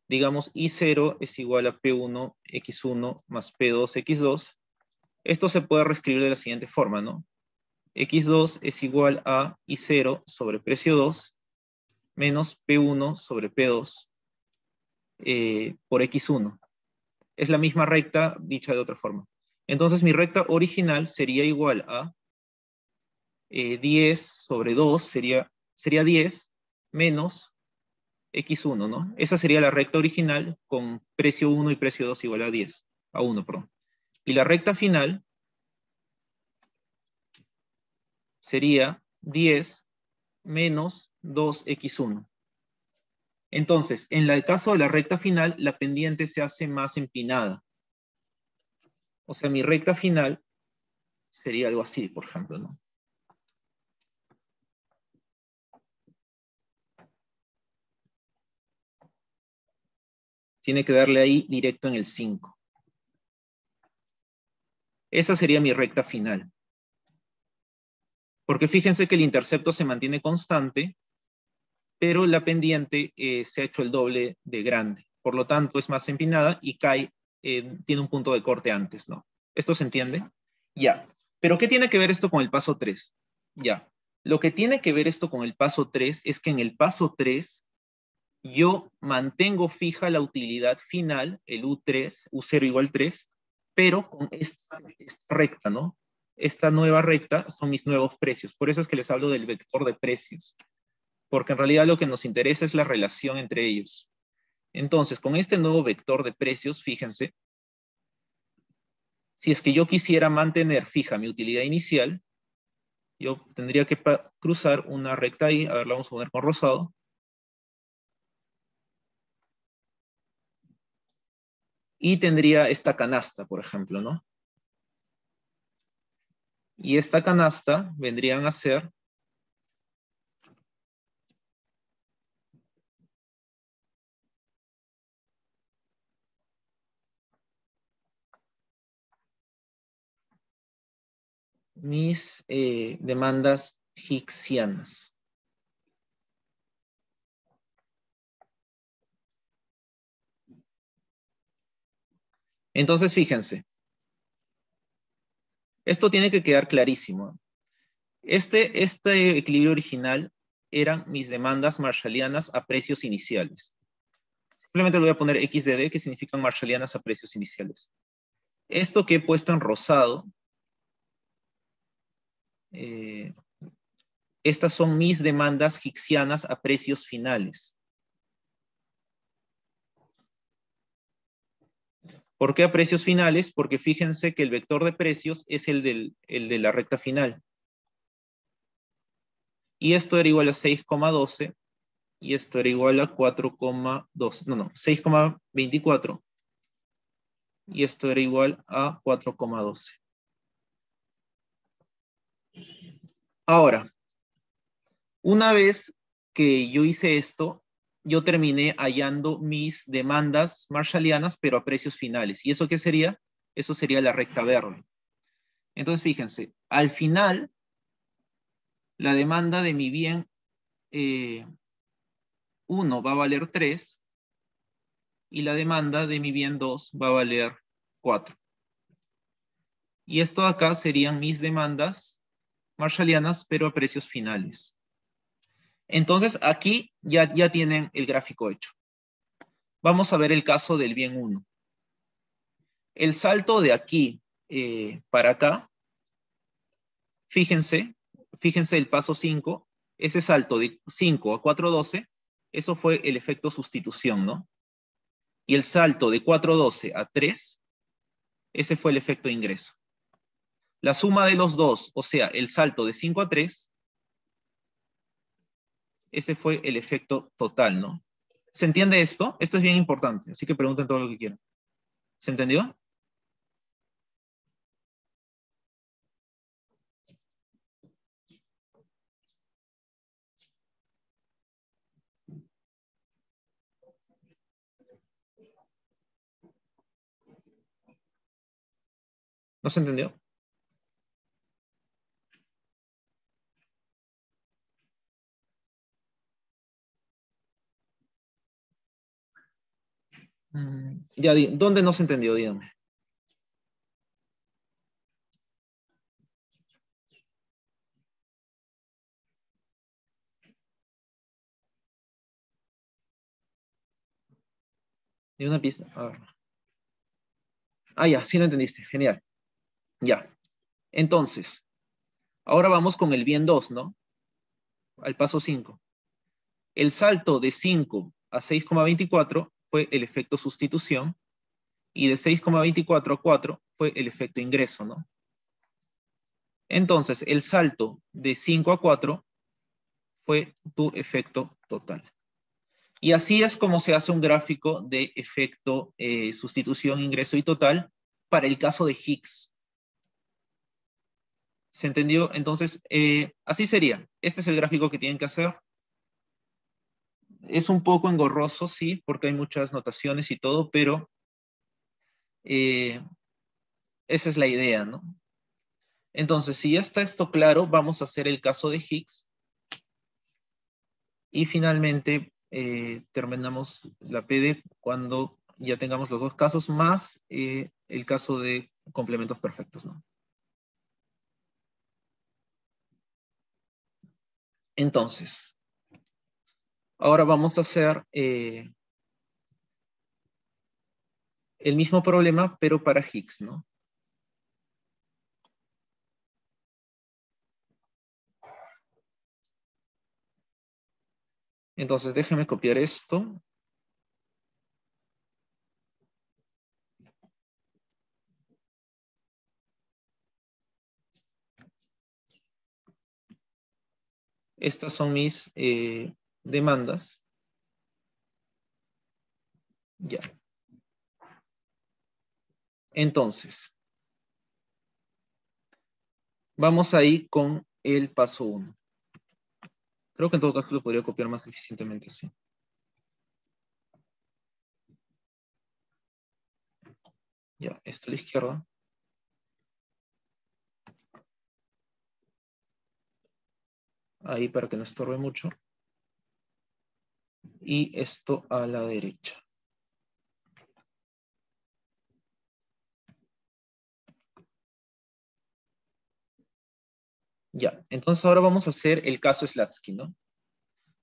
digamos I0 es igual a P1 X1 más P2 X2. Esto se puede reescribir de la siguiente forma, ¿no? X2 es igual a I0 sobre precio 2 menos P1 sobre P2 eh, por X1. Es la misma recta dicha de otra forma. Entonces mi recta original sería igual a 10 eh, sobre 2 sería, sería 10 menos x1, ¿no? Esa sería la recta original con precio 1 y precio 2 igual a 10, a 1, perdón. Y la recta final sería 10 menos 2x1. Entonces, en el caso de la recta final, la pendiente se hace más empinada. O sea, mi recta final sería algo así, por ejemplo, ¿no? Tiene que darle ahí directo en el 5. Esa sería mi recta final. Porque fíjense que el intercepto se mantiene constante, pero la pendiente eh, se ha hecho el doble de grande. Por lo tanto, es más empinada y cae, eh, tiene un punto de corte antes, ¿no? ¿Esto se entiende? Ya. Pero ¿qué tiene que ver esto con el paso 3? Ya. Lo que tiene que ver esto con el paso 3 es que en el paso 3 yo mantengo fija la utilidad final, el U3, U0 igual 3, pero con esta recta, ¿no? esta nueva recta son mis nuevos precios. Por eso es que les hablo del vector de precios. Porque en realidad lo que nos interesa es la relación entre ellos. Entonces, con este nuevo vector de precios, fíjense, si es que yo quisiera mantener fija mi utilidad inicial, yo tendría que cruzar una recta ahí, a ver, la vamos a poner con rosado. Y tendría esta canasta, por ejemplo, ¿no? Y esta canasta vendrían a ser mis eh, demandas hicksianas. Entonces, fíjense, esto tiene que quedar clarísimo. Este, este equilibrio original eran mis demandas marshallianas a precios iniciales. Simplemente le voy a poner XDD, que significan marshallianas a precios iniciales. Esto que he puesto en rosado, eh, estas son mis demandas hicksianas a precios finales. ¿Por qué a precios finales? Porque fíjense que el vector de precios es el, de la recta final. Y esto era igual a 6,12 y esto era igual a 4,2, no, no, 6,24 y esto era igual a 4,12. Ahora, una vez que yo hice esto, yo terminé hallando mis demandas marshallianas, pero a precios finales. ¿Y eso qué sería? Eso sería la recta verde. Entonces, fíjense, al final, la demanda de mi bien 1 eh, va a valer 3 y la demanda de mi bien 2 va a valer 4. Y esto acá serían mis demandas marshallianas, pero a precios finales. Entonces, aquí ya, ya tienen el gráfico hecho. Vamos a ver el caso del bien 1. El salto de aquí eh, para acá, fíjense, fíjense el paso 5, ese salto de 5 a 4.12, eso fue el efecto sustitución, ¿no? Y el salto de 4.12 a 3, ese fue el efecto ingreso. La suma de los dos, o sea, el salto de 5 a 3, ese fue el efecto total, ¿no? ¿Se entiende esto? Esto es bien importante, así que pregunten todo lo que quieran. ¿Se entendió? ¿No se entendió? Ya, ¿dónde no se entendió? Dígame. De una pista. Ah, ya, sí lo entendiste. Genial. Ya. Entonces, ahora vamos con el bien 2, ¿no? Al paso 5. El salto de 5 a 6,24 fue el efecto sustitución y de 6,24 a 4 fue el efecto ingreso, ¿no? Entonces, el salto de 5 a 4 fue tu efecto total. Y así es como se hace un gráfico de efecto eh, sustitución, ingreso y total para el caso de Higgs. ¿Se entendió? Entonces, eh, así sería. Este es el gráfico que tienen que hacer. Es un poco engorroso, sí, porque hay muchas notaciones y todo, pero eh, esa es la idea, ¿no? Entonces, si ya está esto claro, vamos a hacer el caso de Higgs. Y finalmente eh, terminamos la PD cuando ya tengamos los dos casos más eh, el caso de complementos perfectos, ¿no? Entonces, ahora vamos a hacer eh, el mismo problema, pero para Higgs, ¿no? Entonces, déjeme copiar esto. Estas son mis eh, demandas. Ya. Entonces, vamos ahí con el paso 1. Creo que en todo caso lo podría copiar más eficientemente así. Ya, esto a la izquierda. Ahí para que no estorbe mucho. Y esto a la derecha. Ya, entonces ahora vamos a hacer el caso Slatsky, ¿no?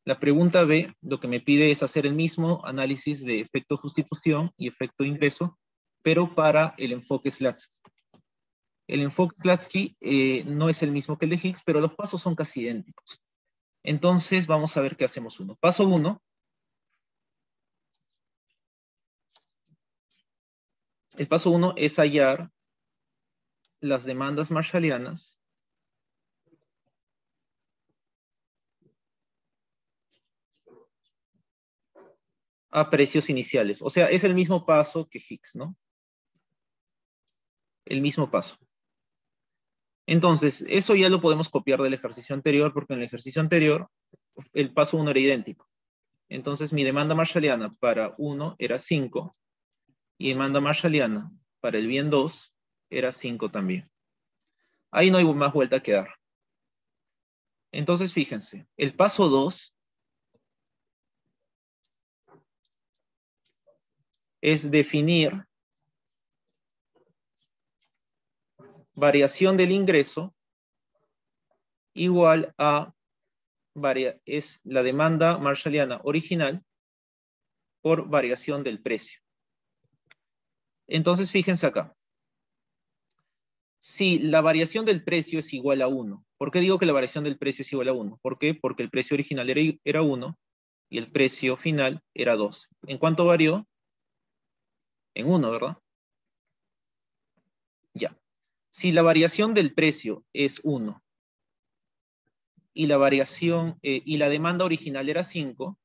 La pregunta B lo que me pide es hacer el mismo análisis de efecto sustitución y efecto ingreso, pero para el enfoque Slatsky. El enfoque Slatsky eh, no es el mismo que el de Higgs, pero los pasos son casi idénticos. Entonces vamos a ver qué hacemos uno. Paso uno. El paso uno es hallar las demandas marshallianas a precios iniciales. O sea, es el mismo paso que Higgs, ¿no? El mismo paso. Entonces, eso ya lo podemos copiar del ejercicio anterior, porque en el ejercicio anterior el paso 1 era idéntico. Entonces, mi demanda marshalliana para 1 era 5, y demanda marshalliana para el bien 2 era 5 también. Ahí no hay más vuelta que dar. Entonces, fíjense, el paso 2 es definir variación del ingreso igual a es la demanda marshalliana original por variación del precio. Entonces, fíjense acá. Si la variación del precio es igual a 1, ¿por qué digo que la variación del precio es igual a 1? ¿Por qué? Porque el precio original era, era 1 y el precio final era 2. ¿En cuánto varió? en 1, ¿verdad? Ya. Si la variación del precio es 1 y la variación eh, y la demanda original era 5,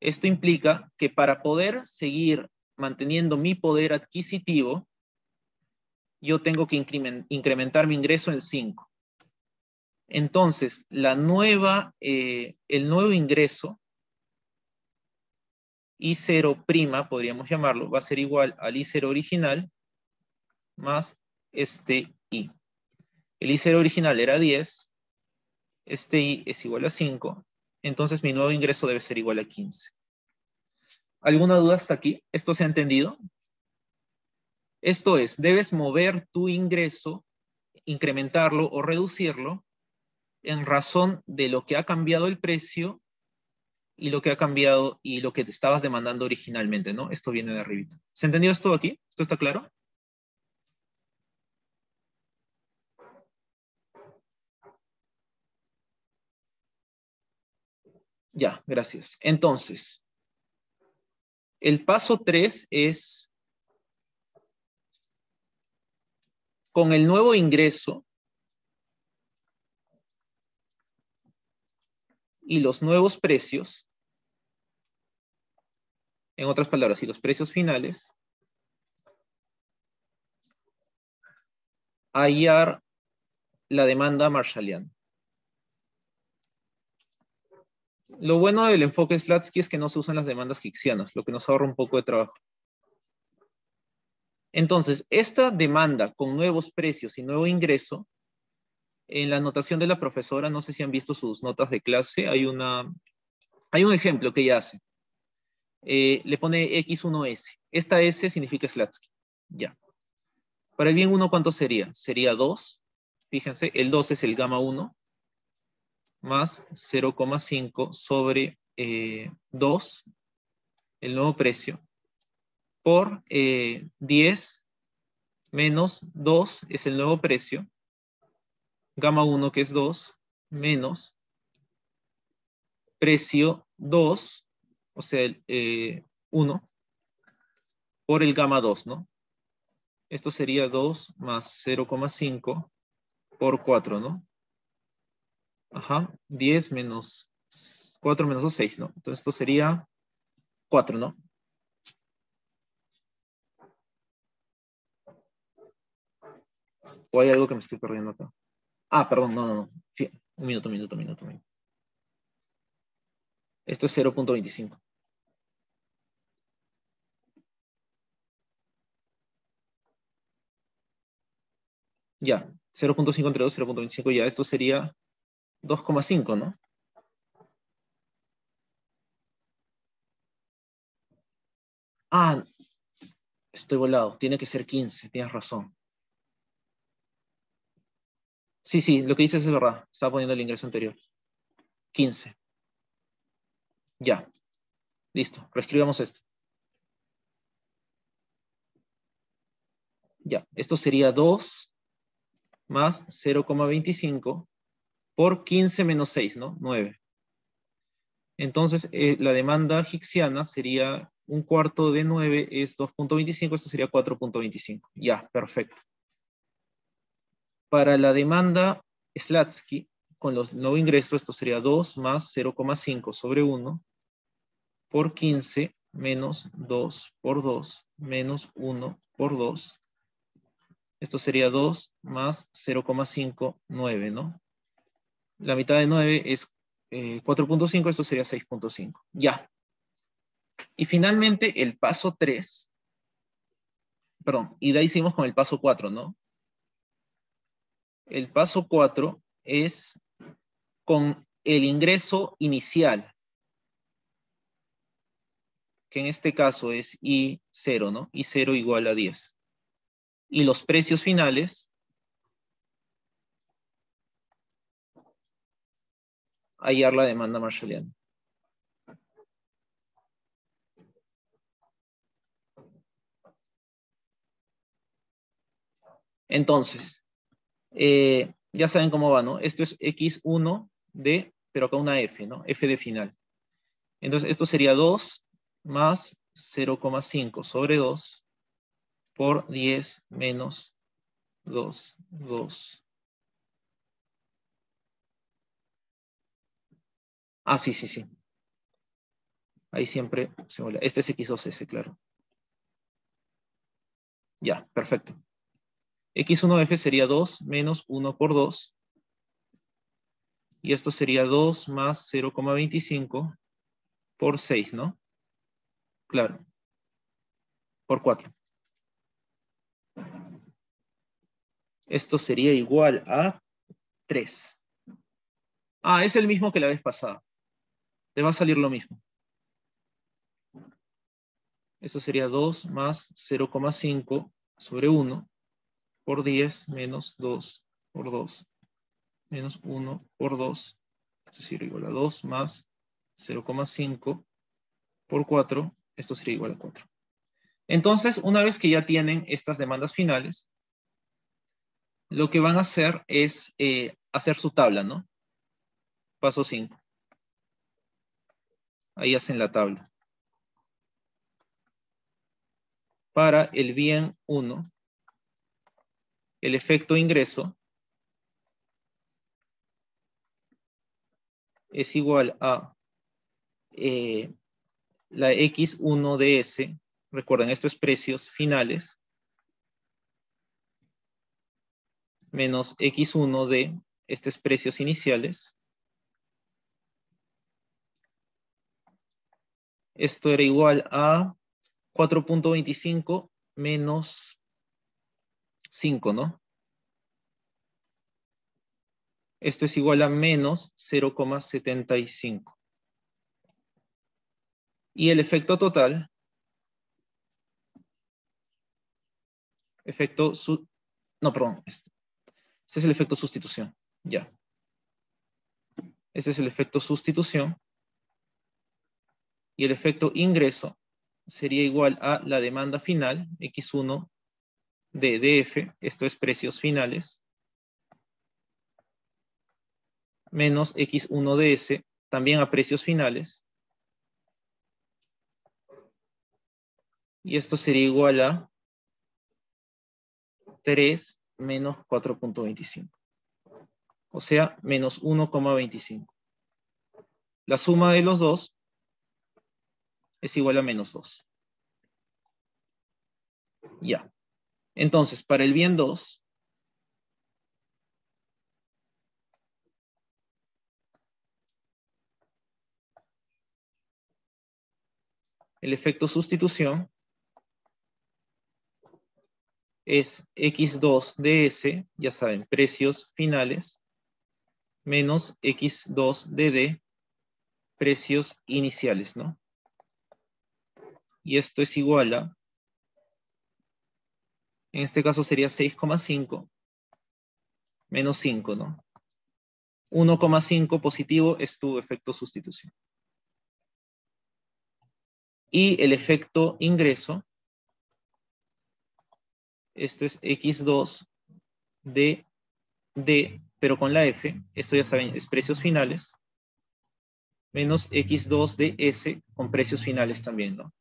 esto implica que para poder seguir manteniendo mi poder adquisitivo, yo tengo que incrementar mi ingreso en 5. Entonces, eh, el nuevo ingreso I0', podríamos llamarlo, va a ser igual al I0 original más este I. El I0 original era 10, este I es igual a 5, entonces mi nuevo ingreso debe ser igual a 15. ¿Alguna duda hasta aquí? ¿Esto se ha entendido? Esto es, debes mover tu ingreso, incrementarlo o reducirlo en razón de lo que ha cambiado el precio y lo que ha cambiado y lo que te estabas demandando originalmente, ¿no? Esto viene de arribita. ¿Se entendió esto aquí? ¿Esto está claro? Ya, gracias. Entonces, el paso 3 es con el nuevo ingreso y los nuevos precios, en otras palabras, y los precios finales, hallar la demanda marshalliana. Lo bueno del enfoque Slatsky es que no se usan las demandas hixianas, lo que nos ahorra un poco de trabajo. Entonces, esta demanda con nuevos precios y nuevo ingreso, en la anotación de la profesora, no sé si han visto sus notas de clase, hay, una, hay un ejemplo que ella hace. Eh, le pone X1S. Esta S significa Slatsky. Ya. Para el bien 1, ¿cuánto sería? Sería 2. Fíjense, el 2 es el gamma 1 más 0,5 sobre 2, eh, el nuevo precio, por 10 eh, menos 2 es el nuevo precio, gamma 1 que es 2, menos precio 2, o sea, el 1, eh, por el gamma 2, ¿no? Esto sería 2 más 0,5 por 4, ¿no? Ajá, 10 menos 4 menos 2, 6, ¿no? Entonces esto sería 4, ¿no? ¿O hay algo que me estoy perdiendo acá? Ah, perdón, no, no, no. un minuto, un minuto, un minuto, un minuto. Esto es 0.25. Ya, 0.5 entre 2, 0.25, ya, esto sería 2,5, ¿no? Ah, estoy volado, tiene que ser 15, tienes razón. Sí, sí, lo que dices es verdad, estaba poniendo el ingreso anterior. 15. Ya, listo, reescribamos esto. Ya, esto sería 2 más 0,25 por 15 menos 6, ¿no? 9. Entonces, eh, la demanda hixiana sería un cuarto de 9 es 2.25, esto sería 4.25. Ya, perfecto. Para la demanda Slatsky, con los nuevo ingreso, esto sería 2 más 0,5 sobre 1 por 15 menos 2 por 2 menos 1 por 2. Esto sería 2 más 0,5, 9, ¿no? La mitad de 9 es 4.5, eh, esto sería 6.5. Ya. Y finalmente el paso 3, perdón, y de ahí seguimos con el paso 4, ¿no? El paso 4 es con el ingreso inicial, que en este caso es I0, ¿no? I0 igual a 10. Y los precios finales hallar la demanda marshalliana. Entonces, eh, ya saben cómo va, ¿no? Esto es X1 de, pero acá una F, ¿no? F de final. Entonces, esto sería 2 más 0,5 sobre 2 por 10 menos 2, 2 Ah, sí, sí, sí. Ahí siempre se vuelve. Este es X2S, claro. Ya, perfecto. X1F sería 2 menos 1 por 2. Y esto sería 2 más 0,25 por 6, ¿no? Claro. Por 4. Esto sería igual a 3. Ah, es el mismo que la vez pasada te va a salir lo mismo. Esto sería 2 más 0,5 sobre 1 por 10 menos 2 por 2 menos 1 por 2. Esto sería igual a 2 más 0,5 por 4. Esto sería igual a 4. Entonces, una vez que ya tienen estas demandas finales, lo que van a hacer es eh, hacer su tabla, ¿no? Paso 5. Ahí hacen la tabla. Para el bien 1, el efecto ingreso es igual a eh, la X1 de S. Recuerden, esto es precios finales. menos x1 de, estos precios iniciales. Esto era igual a 4.25 menos 5, ¿no? Esto es igual a menos 0,75. Y el efecto total, efecto, no, perdón, este, este es el efecto sustitución, ya. Este es el efecto sustitución. Y el efecto ingreso sería igual a la demanda final, X1 de DF, esto es precios finales, menos X1 de S, también a precios finales. Y esto sería igual a 3 menos 4.25. O sea, menos 1,25. La suma de los dos es igual a menos 2. Ya. Entonces, para el bien 2, el efecto sustitución es X2 de S, ya saben, precios finales, menos X2 de D, precios iniciales, ¿no? Y esto es igual a, en este caso sería 6,5 menos 5, ¿no? 1,5 positivo es tu efecto sustitución. Y el efecto ingreso, esto es X2 de D, pero con la F, esto ya saben, es precios finales, menos X2 de S con precios finales también, ¿no?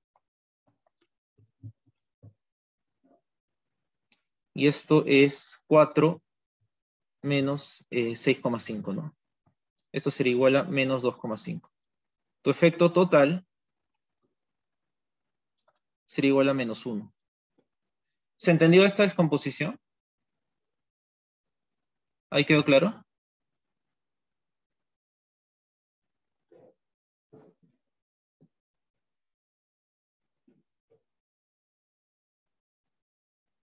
Y esto es 4 menos 6,5, eh, ¿no? Esto sería igual a menos 2,5. Tu efecto total sería igual a menos 1. ¿Se entendió esta descomposición? ¿Ahí quedó claro?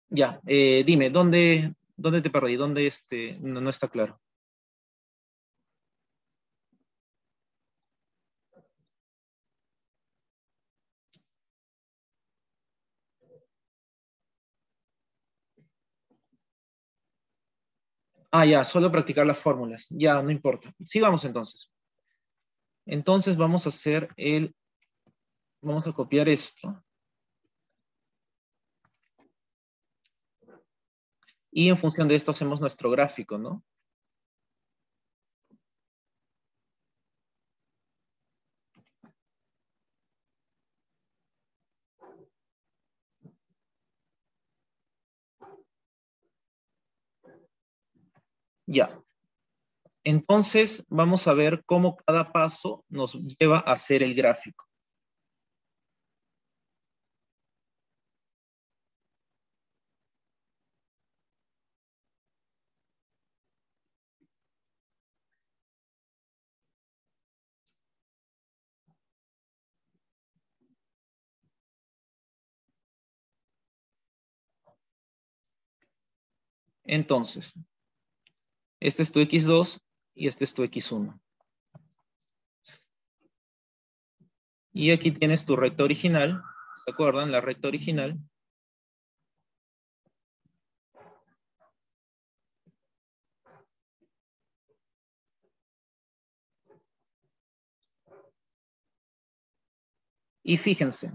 Ya, eh, dime, ¿dónde, ¿dónde te perdí? ¿Dónde este, no, no está claro? Ah, ya, solo practicar las fórmulas. Ya, no importa. Sigamos entonces. Entonces vamos a hacer el... Vamos a copiar esto. Y en función de esto hacemos nuestro gráfico, ¿no? Ya. Entonces, vamos a ver cómo cada paso nos lleva a hacer el gráfico. Entonces, este es tu X2 y este es tu X1. Y aquí tienes tu recta original. ¿Se acuerdan? La recta original. Y fíjense,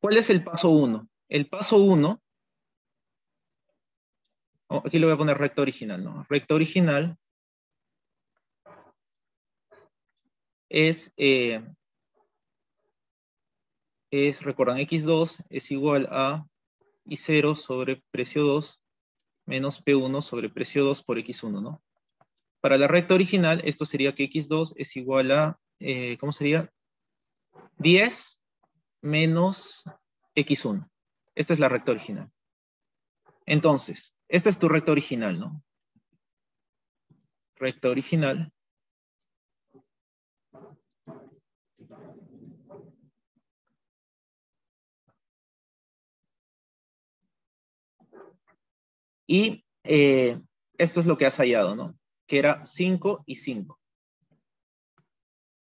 ¿cuál es el paso 1? El paso 1 Oh, aquí le voy a poner recta original, ¿no? Recta original es, eh, es, recuerdan, x2 es igual a i0 sobre precio 2 menos p1 sobre precio 2 por x1, ¿no? Para la recta original, esto sería que x2 es igual a, eh, ¿cómo sería? 10 menos x1. Esta es la recta original. Entonces, esta es tu recta original, ¿no? recta original. Y eh, esto es lo que has hallado, ¿no? Que era 5 y 5.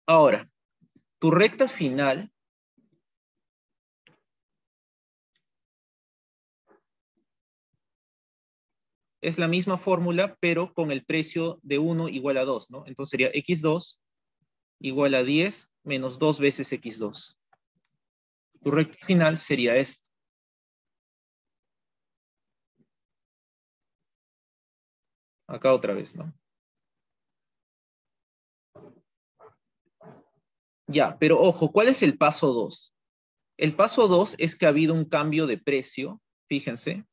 Ahora, tu recta final es la misma fórmula, pero con el precio de 1 igual a 2, ¿no? Entonces sería x2 igual a 10 menos 2 veces x2. Tu recta final sería esta. Acá otra vez, ¿no? Ya, pero ojo, ¿cuál es el paso 2? El paso 2 es que ha habido un cambio de precio, fíjense.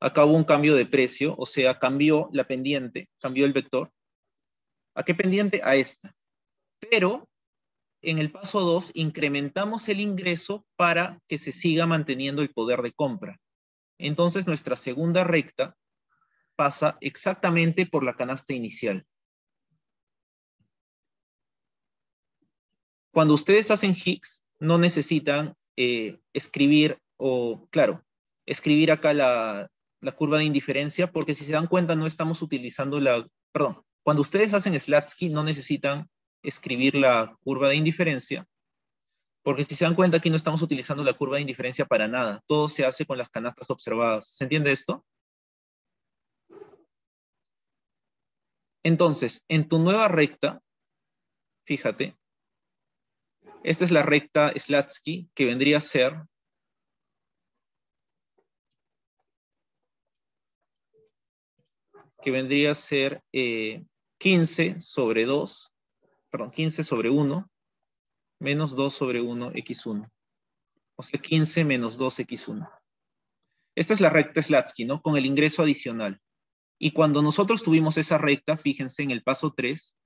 Acá hubo un cambio de precio, o sea, cambió la pendiente, cambió el vector. ¿A qué pendiente? A esta. Pero en el paso 2 incrementamos el ingreso para que se siga manteniendo el poder de compra. Entonces nuestra segunda recta pasa exactamente por la canasta inicial. Cuando ustedes hacen Higgs, no necesitan eh, escribir o, claro, escribir acá la, la curva de indiferencia, porque si se dan cuenta no estamos utilizando la, perdón, cuando ustedes hacen Slatsky no necesitan escribir la curva de indiferencia, porque si se dan cuenta aquí no estamos utilizando la curva de indiferencia para nada, todo se hace con las canastas observadas. ¿Se entiende esto? Entonces, en tu nueva recta, fíjate, esta es la recta Slatsky, que vendría a ser que vendría a ser 15 eh, sobre 2, perdón, 15 sobre 1, menos 2 sobre 1, x1. O sea, 15 menos 2, x1. Esta es la recta Slatsky, ¿no? Con el ingreso adicional. Y cuando nosotros tuvimos esa recta, fíjense en el paso 3,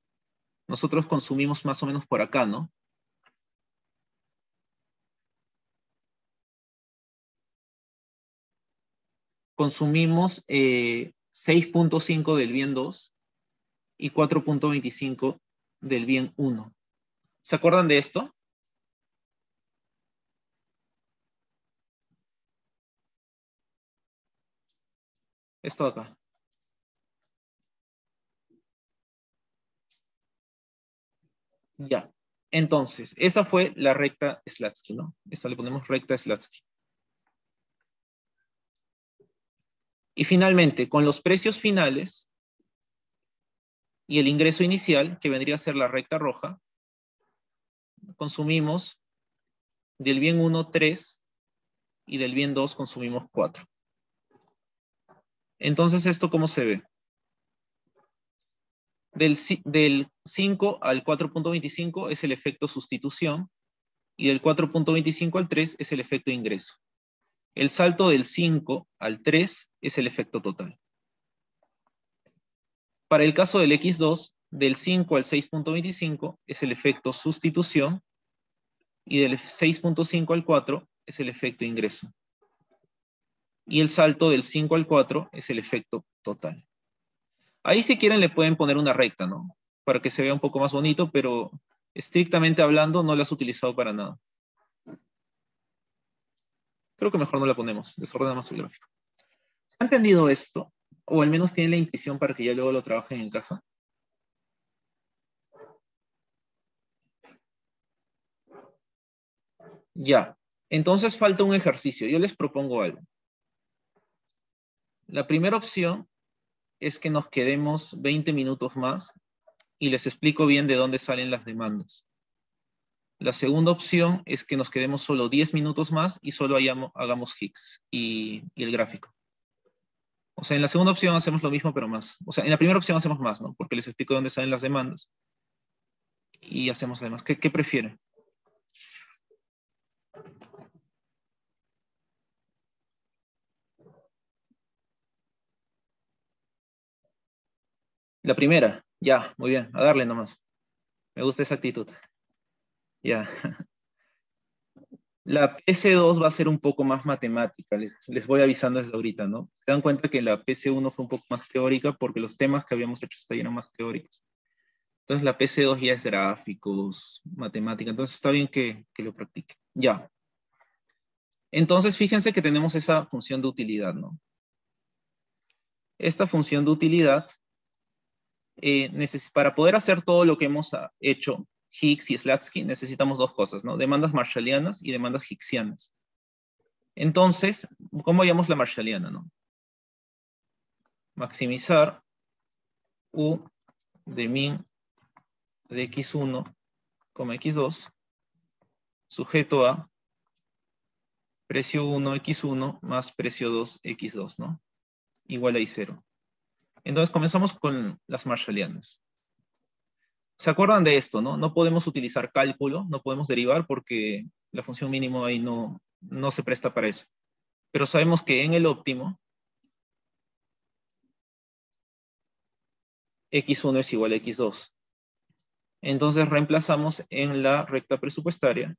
nosotros consumimos más o menos por acá, ¿no? consumimos 6.5 eh, del bien 2 y 4.25 del bien 1. ¿Se acuerdan de esto? Esto acá. Ya. Entonces, esa fue la recta Slatsky, ¿no? Esta le ponemos recta Slatsky. Y finalmente, con los precios finales y el ingreso inicial, que vendría a ser la recta roja, consumimos del bien 1, 3 y del bien 2 consumimos 4. Entonces, ¿esto cómo se ve? Del, del 5 al 4.25 es el efecto sustitución y del 4.25 al 3 es el efecto ingreso. El salto del 5 al 3 es el efecto total. Para el caso del X2, del 5 al 6.25 es el efecto sustitución y del 6.5 al 4 es el efecto ingreso. Y el salto del 5 al 4 es el efecto total. Ahí si quieren le pueden poner una recta, ¿no? Para que se vea un poco más bonito, pero estrictamente hablando no la has utilizado para nada. Creo que mejor no la ponemos, el gráfico. ¿Han entendido esto? O al menos tienen la intención para que ya luego lo trabajen en casa. Ya, entonces falta un ejercicio. Yo les propongo algo. La primera opción es que nos quedemos 20 minutos más y les explico bien de dónde salen las demandas. La segunda opción es que nos quedemos solo 10 minutos más y solo hagamos Higgs y, el gráfico. O sea, en la segunda opción hacemos lo mismo, pero más. O sea, en la primera opción hacemos más, ¿no? Porque les explico dónde salen las demandas. Y hacemos además. ¿Qué, qué prefieren? La primera, ya, muy bien, a darle nomás. Me gusta esa actitud. Ya. La PC2 va a ser un poco más matemática, les, voy avisando desde ahorita, ¿no? Se dan cuenta que la PC1 fue un poco más teórica porque los temas que habíamos hecho hasta eran más teóricos. Entonces la PC2 ya es gráficos, matemática, entonces está bien que, que lo practique. Ya. Entonces fíjense que tenemos esa función de utilidad, ¿no? Esta función de utilidad, eh, para poder hacer todo lo que hemos ah, hecho, Higgs y Slatsky, necesitamos dos cosas, ¿no? Demandas marshallianas y demandas higksianas. Entonces, ¿cómo llamamos la marshalliana, no? Maximizar U de min de x1, x2, sujeto a precio 1, x1 más precio 2, x2, ¿no? Igual a i0. Entonces comenzamos con las marshallianas. ¿Se acuerdan de esto, no? No podemos utilizar cálculo, no podemos derivar porque la función mínimo ahí no, no se presta para eso. Pero sabemos que en el óptimo, x1 es igual a x2. Entonces reemplazamos en la recta presupuestaria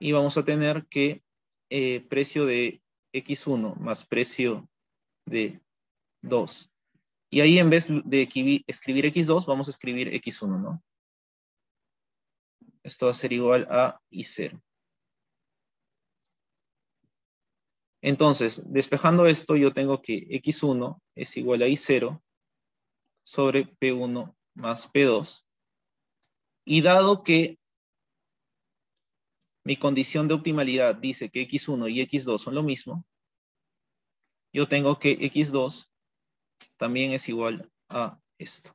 y vamos a tener que eh, precio de x1 más precio de 2. Y ahí en vez de escribir x2, vamos a escribir x1, ¿no? Esto va a ser igual a i0. Entonces, despejando esto, yo tengo que x1 es igual a i0 sobre p1 más p2. Y dado que mi condición de optimalidad dice que x1 y x2 son lo mismo, yo tengo que x2 también es igual a esto.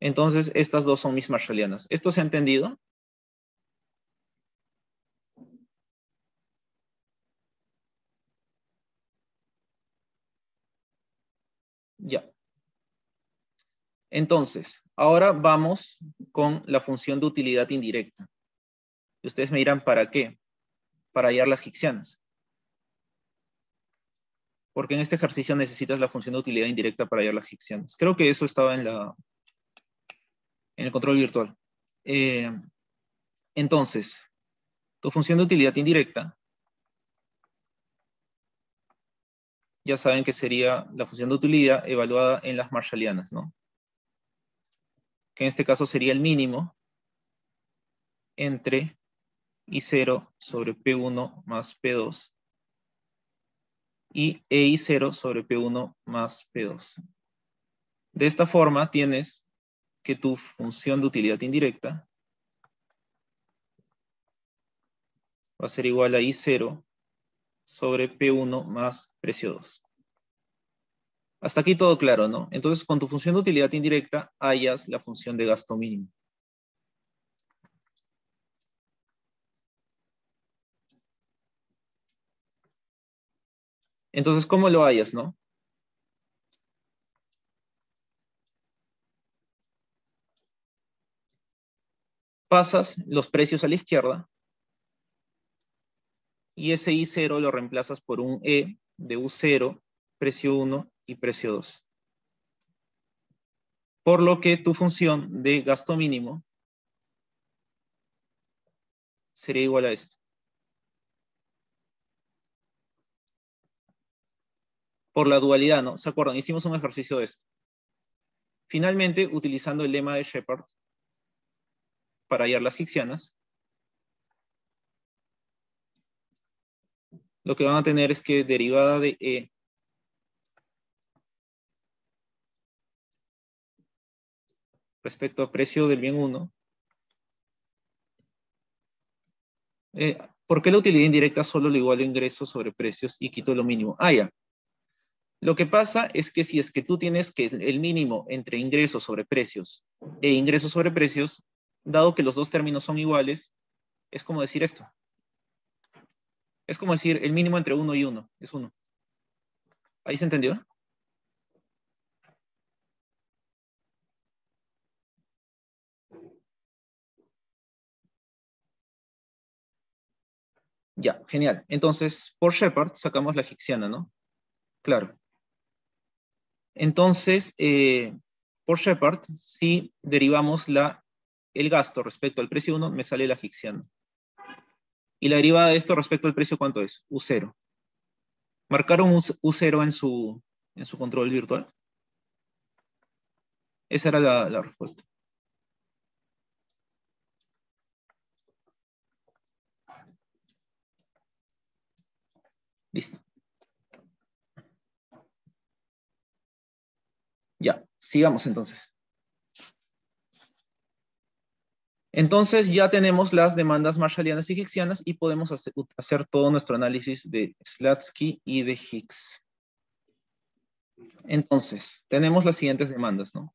Entonces, estas dos son mis marshallianas. ¿Esto se ha entendido? Ya. Entonces, ahora vamos con la función de utilidad indirecta. Y ustedes me dirán, ¿para qué? Para hallar las higsianas. Porque en este ejercicio necesitas la función de utilidad indirecta para hallar las higsianas. Creo que eso estaba en, la, en el control virtual. Eh, entonces, tu función de utilidad indirecta ya saben que sería la función de utilidad evaluada en las marshallianas, ¿no? Que en este caso sería el mínimo entre I0 sobre P1 más P2 y EI0 sobre P1 más P2. De esta forma tienes que tu función de utilidad indirecta va a ser igual a I0 sobre P1 más precio 2. Hasta aquí todo claro, ¿no? Entonces, con tu función de utilidad indirecta, hallas la función de gasto mínimo. Entonces, ¿cómo lo hallas, no? Pasas los precios a la izquierda y ese I0 lo reemplazas por un E de U0, precio 1 y precio 2. Por lo que tu función de gasto mínimo sería igual a esto. Por la dualidad, ¿no? ¿Se acuerdan? Hicimos un ejercicio de esto. Finalmente, utilizando el lema de Shepard para hallar las higsianas, lo que van a tener es que derivada de E respecto a precio del bien 1. Eh, ¿Por qué la utilidad indirecta solo le igual ingresos sobre precios y quito lo mínimo? Ah, ya. Lo que pasa es que si es que tú tienes que el mínimo entre ingresos sobre precios e ingresos sobre precios, dado que los dos términos son iguales, es como decir esto. Es como decir el mínimo entre 1 y 1, es 1. ¿Ahí se entendió? Ya, genial. Entonces, por Shepard sacamos la egipciana, ¿no? Claro. Entonces, eh, por Shepard, si derivamos el gasto respecto al precio 1, me sale la Higksiana. Y la derivada de esto respecto al precio, ¿cuánto es? U0. ¿Marcaron U0 en su, en su control virtual? Esa era la respuesta. Listo. Ya, sigamos entonces. Entonces ya tenemos las demandas marshallianas y hicksianas y podemos hacer, todo nuestro análisis de Slatsky y de Higgs. Entonces, tenemos las siguientes demandas, ¿no?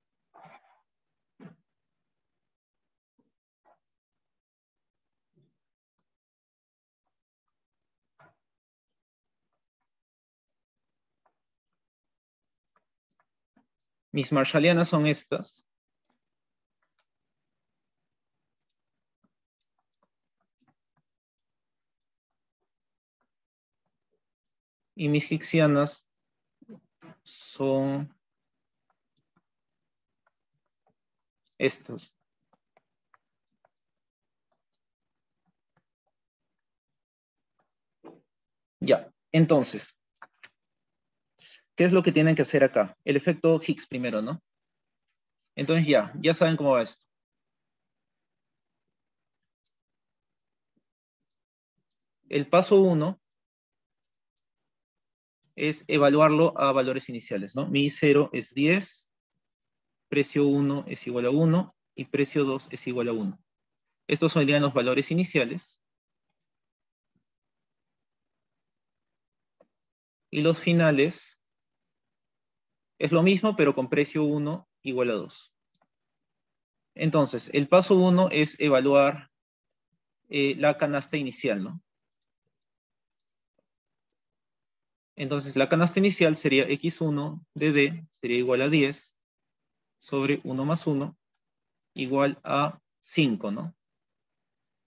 Mis marshallianas son estas. Y mis hicksianas son estos. Ya, entonces, ¿Qué es lo que tienen que hacer acá? El efecto Higgs primero, ¿no? Entonces ya, ya saben cómo va esto. El paso uno es evaluarlo a valores iniciales, ¿no? Mi 0 es 10, precio 1 es igual a 1 y precio 2 es igual a 1. Estos serían los valores iniciales. Y los finales es lo mismo, pero con precio 1 igual a 2. Entonces, el paso 1 es evaluar eh, la canasta inicial, ¿no? Entonces, la canasta inicial sería x1 de d, sería igual a 10, sobre 1 más 1, igual a 5, ¿no?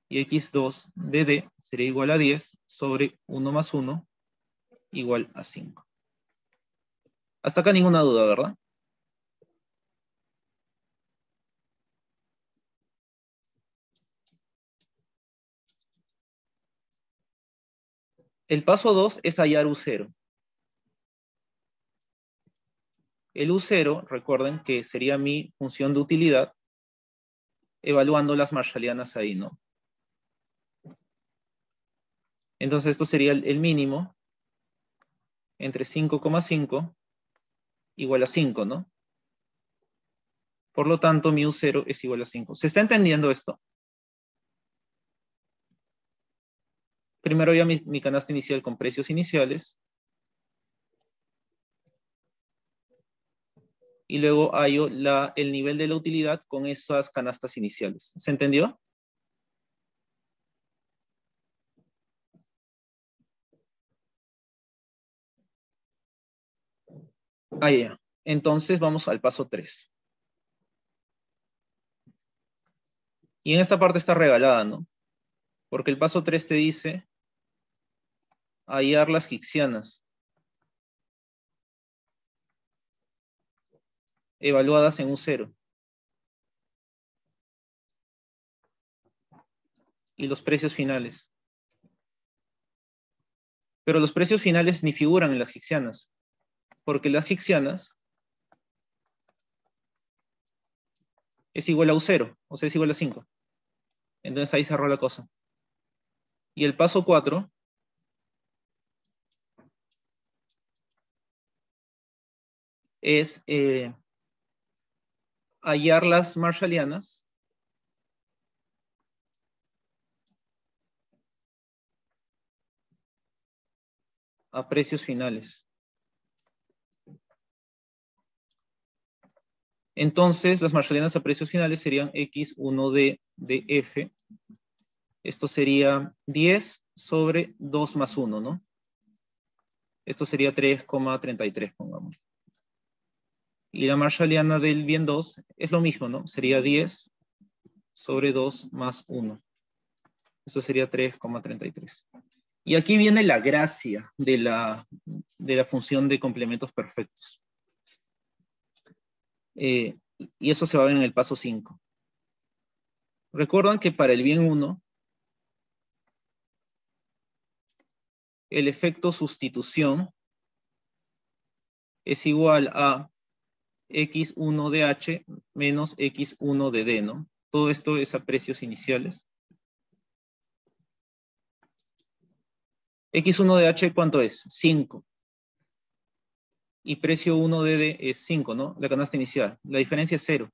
Y x2 de d sería igual a 10, sobre 1 más 1, igual a 5. Hasta acá ninguna duda, ¿verdad? El paso 2 es hallar U0. El U0, recuerden que sería mi función de utilidad, evaluando las marshallianas ahí, ¿no? Entonces esto sería el mínimo entre 5,5 igual a 5, ¿no? Por lo tanto, mi U0 es igual a 5. ¿Se está entendiendo esto? Primero ya mi, mi canasta inicial con precios iniciales. Y luego hallo la, el nivel de la utilidad con esas canastas iniciales. ¿Se entendió? Ahí ya. Entonces vamos al paso 3. Y en esta parte está regalada, ¿no? Porque el paso 3 te dice hallar las hicksianas. Evaluadas en un 0. Y los precios finales. Pero los precios finales ni figuran en las hicksianas porque las hicksianas es igual a U0, o sea, es igual a 5. Entonces ahí cerró la cosa. Y el paso 4 es eh, hallar las marshallianas a precios finales. Entonces, las marshallianas a precios finales serían X1 de, de F. Esto sería 10 sobre 2 más 1, ¿no? Esto sería 3,33, pongamos. Y la marshalliana del bien 2 es lo mismo, ¿no? Sería 10 sobre 2 más 1. Esto sería 3,33. Y aquí viene la gracia de la, de la función de complementos perfectos. Eh, y eso se va a ver en el paso 5. Recuerdan que para el bien 1, el efecto sustitución es igual a x1 de h menos x1 de d, ¿no? Todo esto es a precios iniciales. x1 de h, ¿cuánto es? 5. Y precio 1 de d es 5, ¿no? La canasta inicial. La diferencia es 0.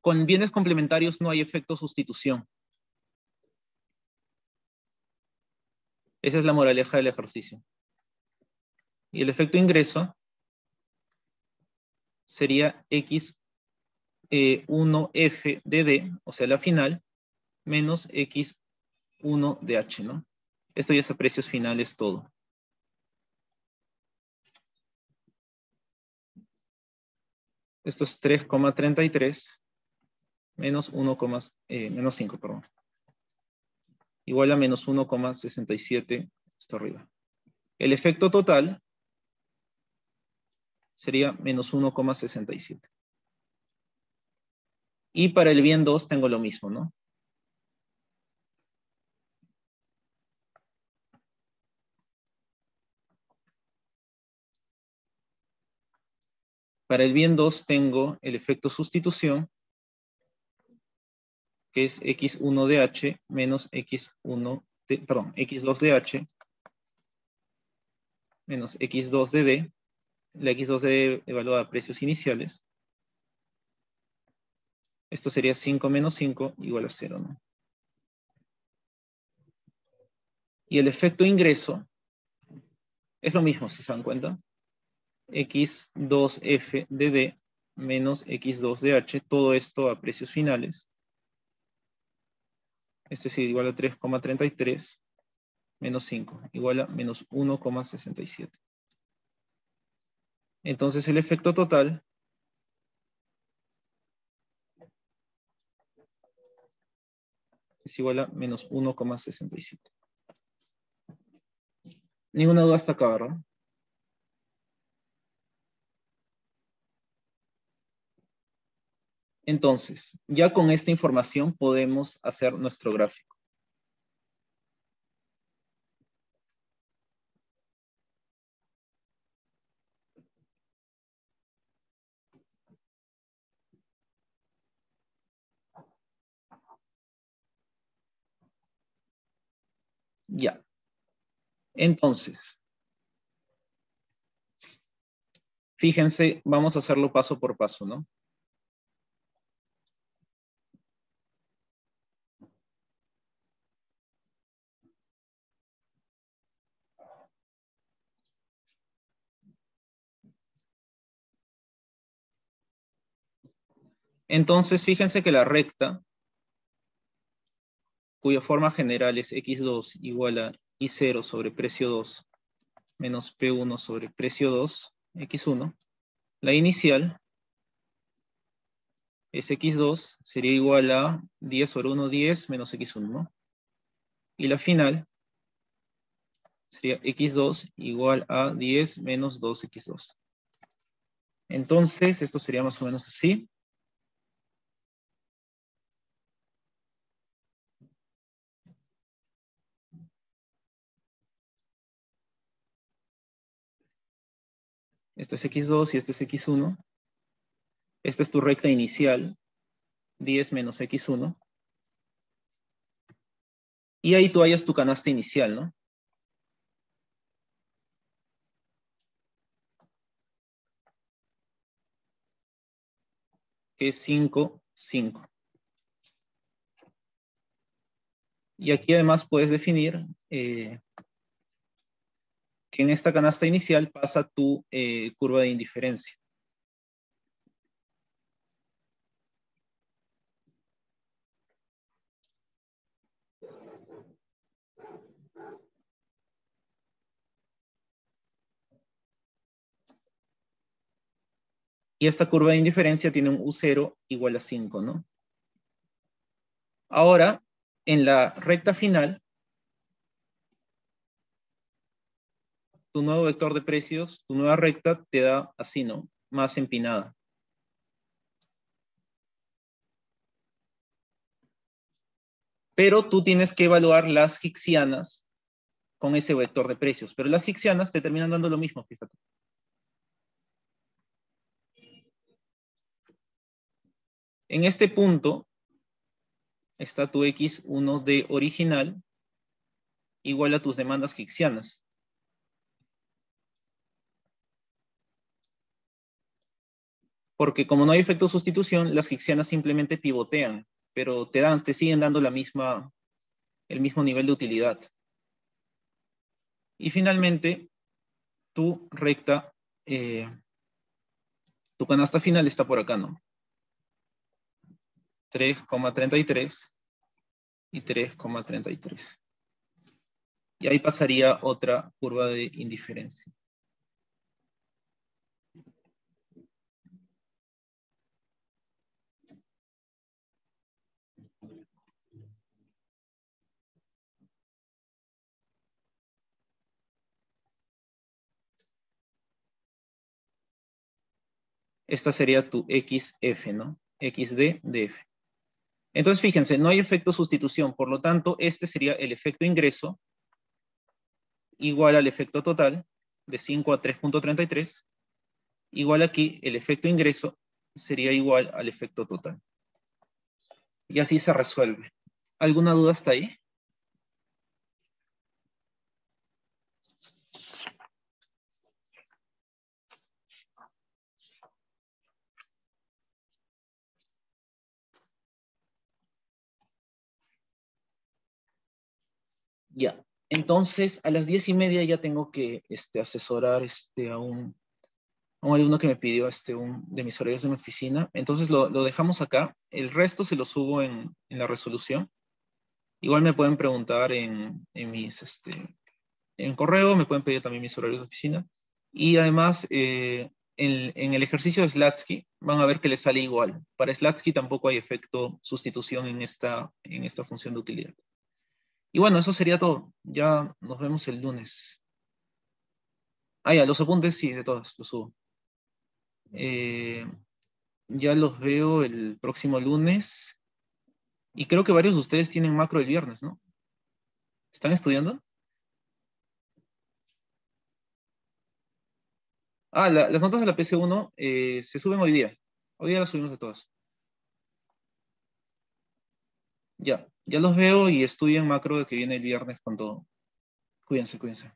Con bienes complementarios no hay efecto sustitución. Esa es la moraleja del ejercicio. Y el efecto ingreso sería x1f eh, o sea, la final, menos x1 de h, ¿no? Esto ya es a precios finales todo. Esto es 3,33 menos 1, eh, menos 5, perdón. Igual a menos 1,67, esto arriba. El efecto total sería menos 1,67. Y para el bien 2 tengo lo mismo, ¿no? Para el bien 2 tengo el efecto sustitución, que es x1 de h menos x1, de, perdón, x2 de h menos x2 de d la X2D evaluada a precios iniciales. Esto sería 5 menos 5 igual a 0, ¿no? Y el efecto ingreso es lo mismo, si se dan cuenta. X2F de D menos X2 de H, todo esto a precios finales. Este es igual a 3,33 menos 5, igual a menos 1,67. Entonces el efecto total es igual a menos 1,67. Ninguna duda hasta acá, ¿verdad? Entonces, ya con esta información podemos hacer nuestro gráfico. Ya. Entonces, fíjense, vamos a hacerlo paso por paso, ¿no? Entonces, fíjense que la recta cuya forma general es x2 igual a y0 sobre precio 2 menos p1 sobre precio 2, x1. La inicial es x2, sería igual a 10 sobre 1, 10 menos x1, ¿no? Y la final sería x2 igual a 10 menos 2x2. Entonces, esto sería más o menos así. Esto es x2 y esto es x1. Esta es tu recta inicial, 10 menos x1. Y ahí tú hallas tu canasta inicial, ¿no? Es 5, 5. Y aquí además puedes definir eh, en esta canasta inicial pasa tu eh, curva de indiferencia. Y esta curva de indiferencia tiene un U0 igual a 5, ¿no? Ahora, en la recta final, tu nuevo vector de precios, tu nueva recta te da así, ¿no? Más empinada. Pero tú tienes que evaluar las hixianas con ese vector de precios. Pero las hixianas te terminan dando lo mismo, fíjate. En este punto está tu x1 de original igual a tus demandas hixianas. Porque como no hay efecto sustitución, las hixianas simplemente pivotean, pero te, dan, te siguen dando la misma, el mismo nivel de utilidad. Y finalmente, tu recta, eh, tu canasta final está por acá, ¿no? 3,33 y 3,33. Y ahí pasaría otra curva de indiferencia. Esta sería tu XF, ¿no? XD de F. Entonces, fíjense, no hay efecto sustitución, por lo tanto, este sería el efecto ingreso igual al efecto total de 5 a 3.33, igual aquí el efecto ingreso sería igual al efecto total. Y así se resuelve. ¿Alguna duda hasta ahí? Ya, entonces a las diez y media ya tengo que este, asesorar este, a, un, alumno que me pidió este, un, de mis horarios de mi oficina. Entonces lo, dejamos acá. El resto se lo subo en, la resolución. Igual me pueden preguntar en, mis, este, en correo, me pueden pedir también mis horarios de oficina. Y además, eh, en, en, el ejercicio de Slatsky, van a ver que les sale igual. Para Slatsky tampoco hay efecto sustitución en esta, en esta función de utilidad. Y bueno, eso sería todo. Ya nos vemos el lunes. Ah, ya, los apuntes sí, de todas, los subo. Eh, ya los veo el próximo lunes. Y creo que varios de ustedes tienen macro el viernes, ¿no? ¿Están estudiando? Ah, las notas de la PC1 eh, se suben hoy día. Hoy día las subimos de todas. Ya. Ya los veo y estudian macro de que viene el viernes con todo. Cuídense, cuídense.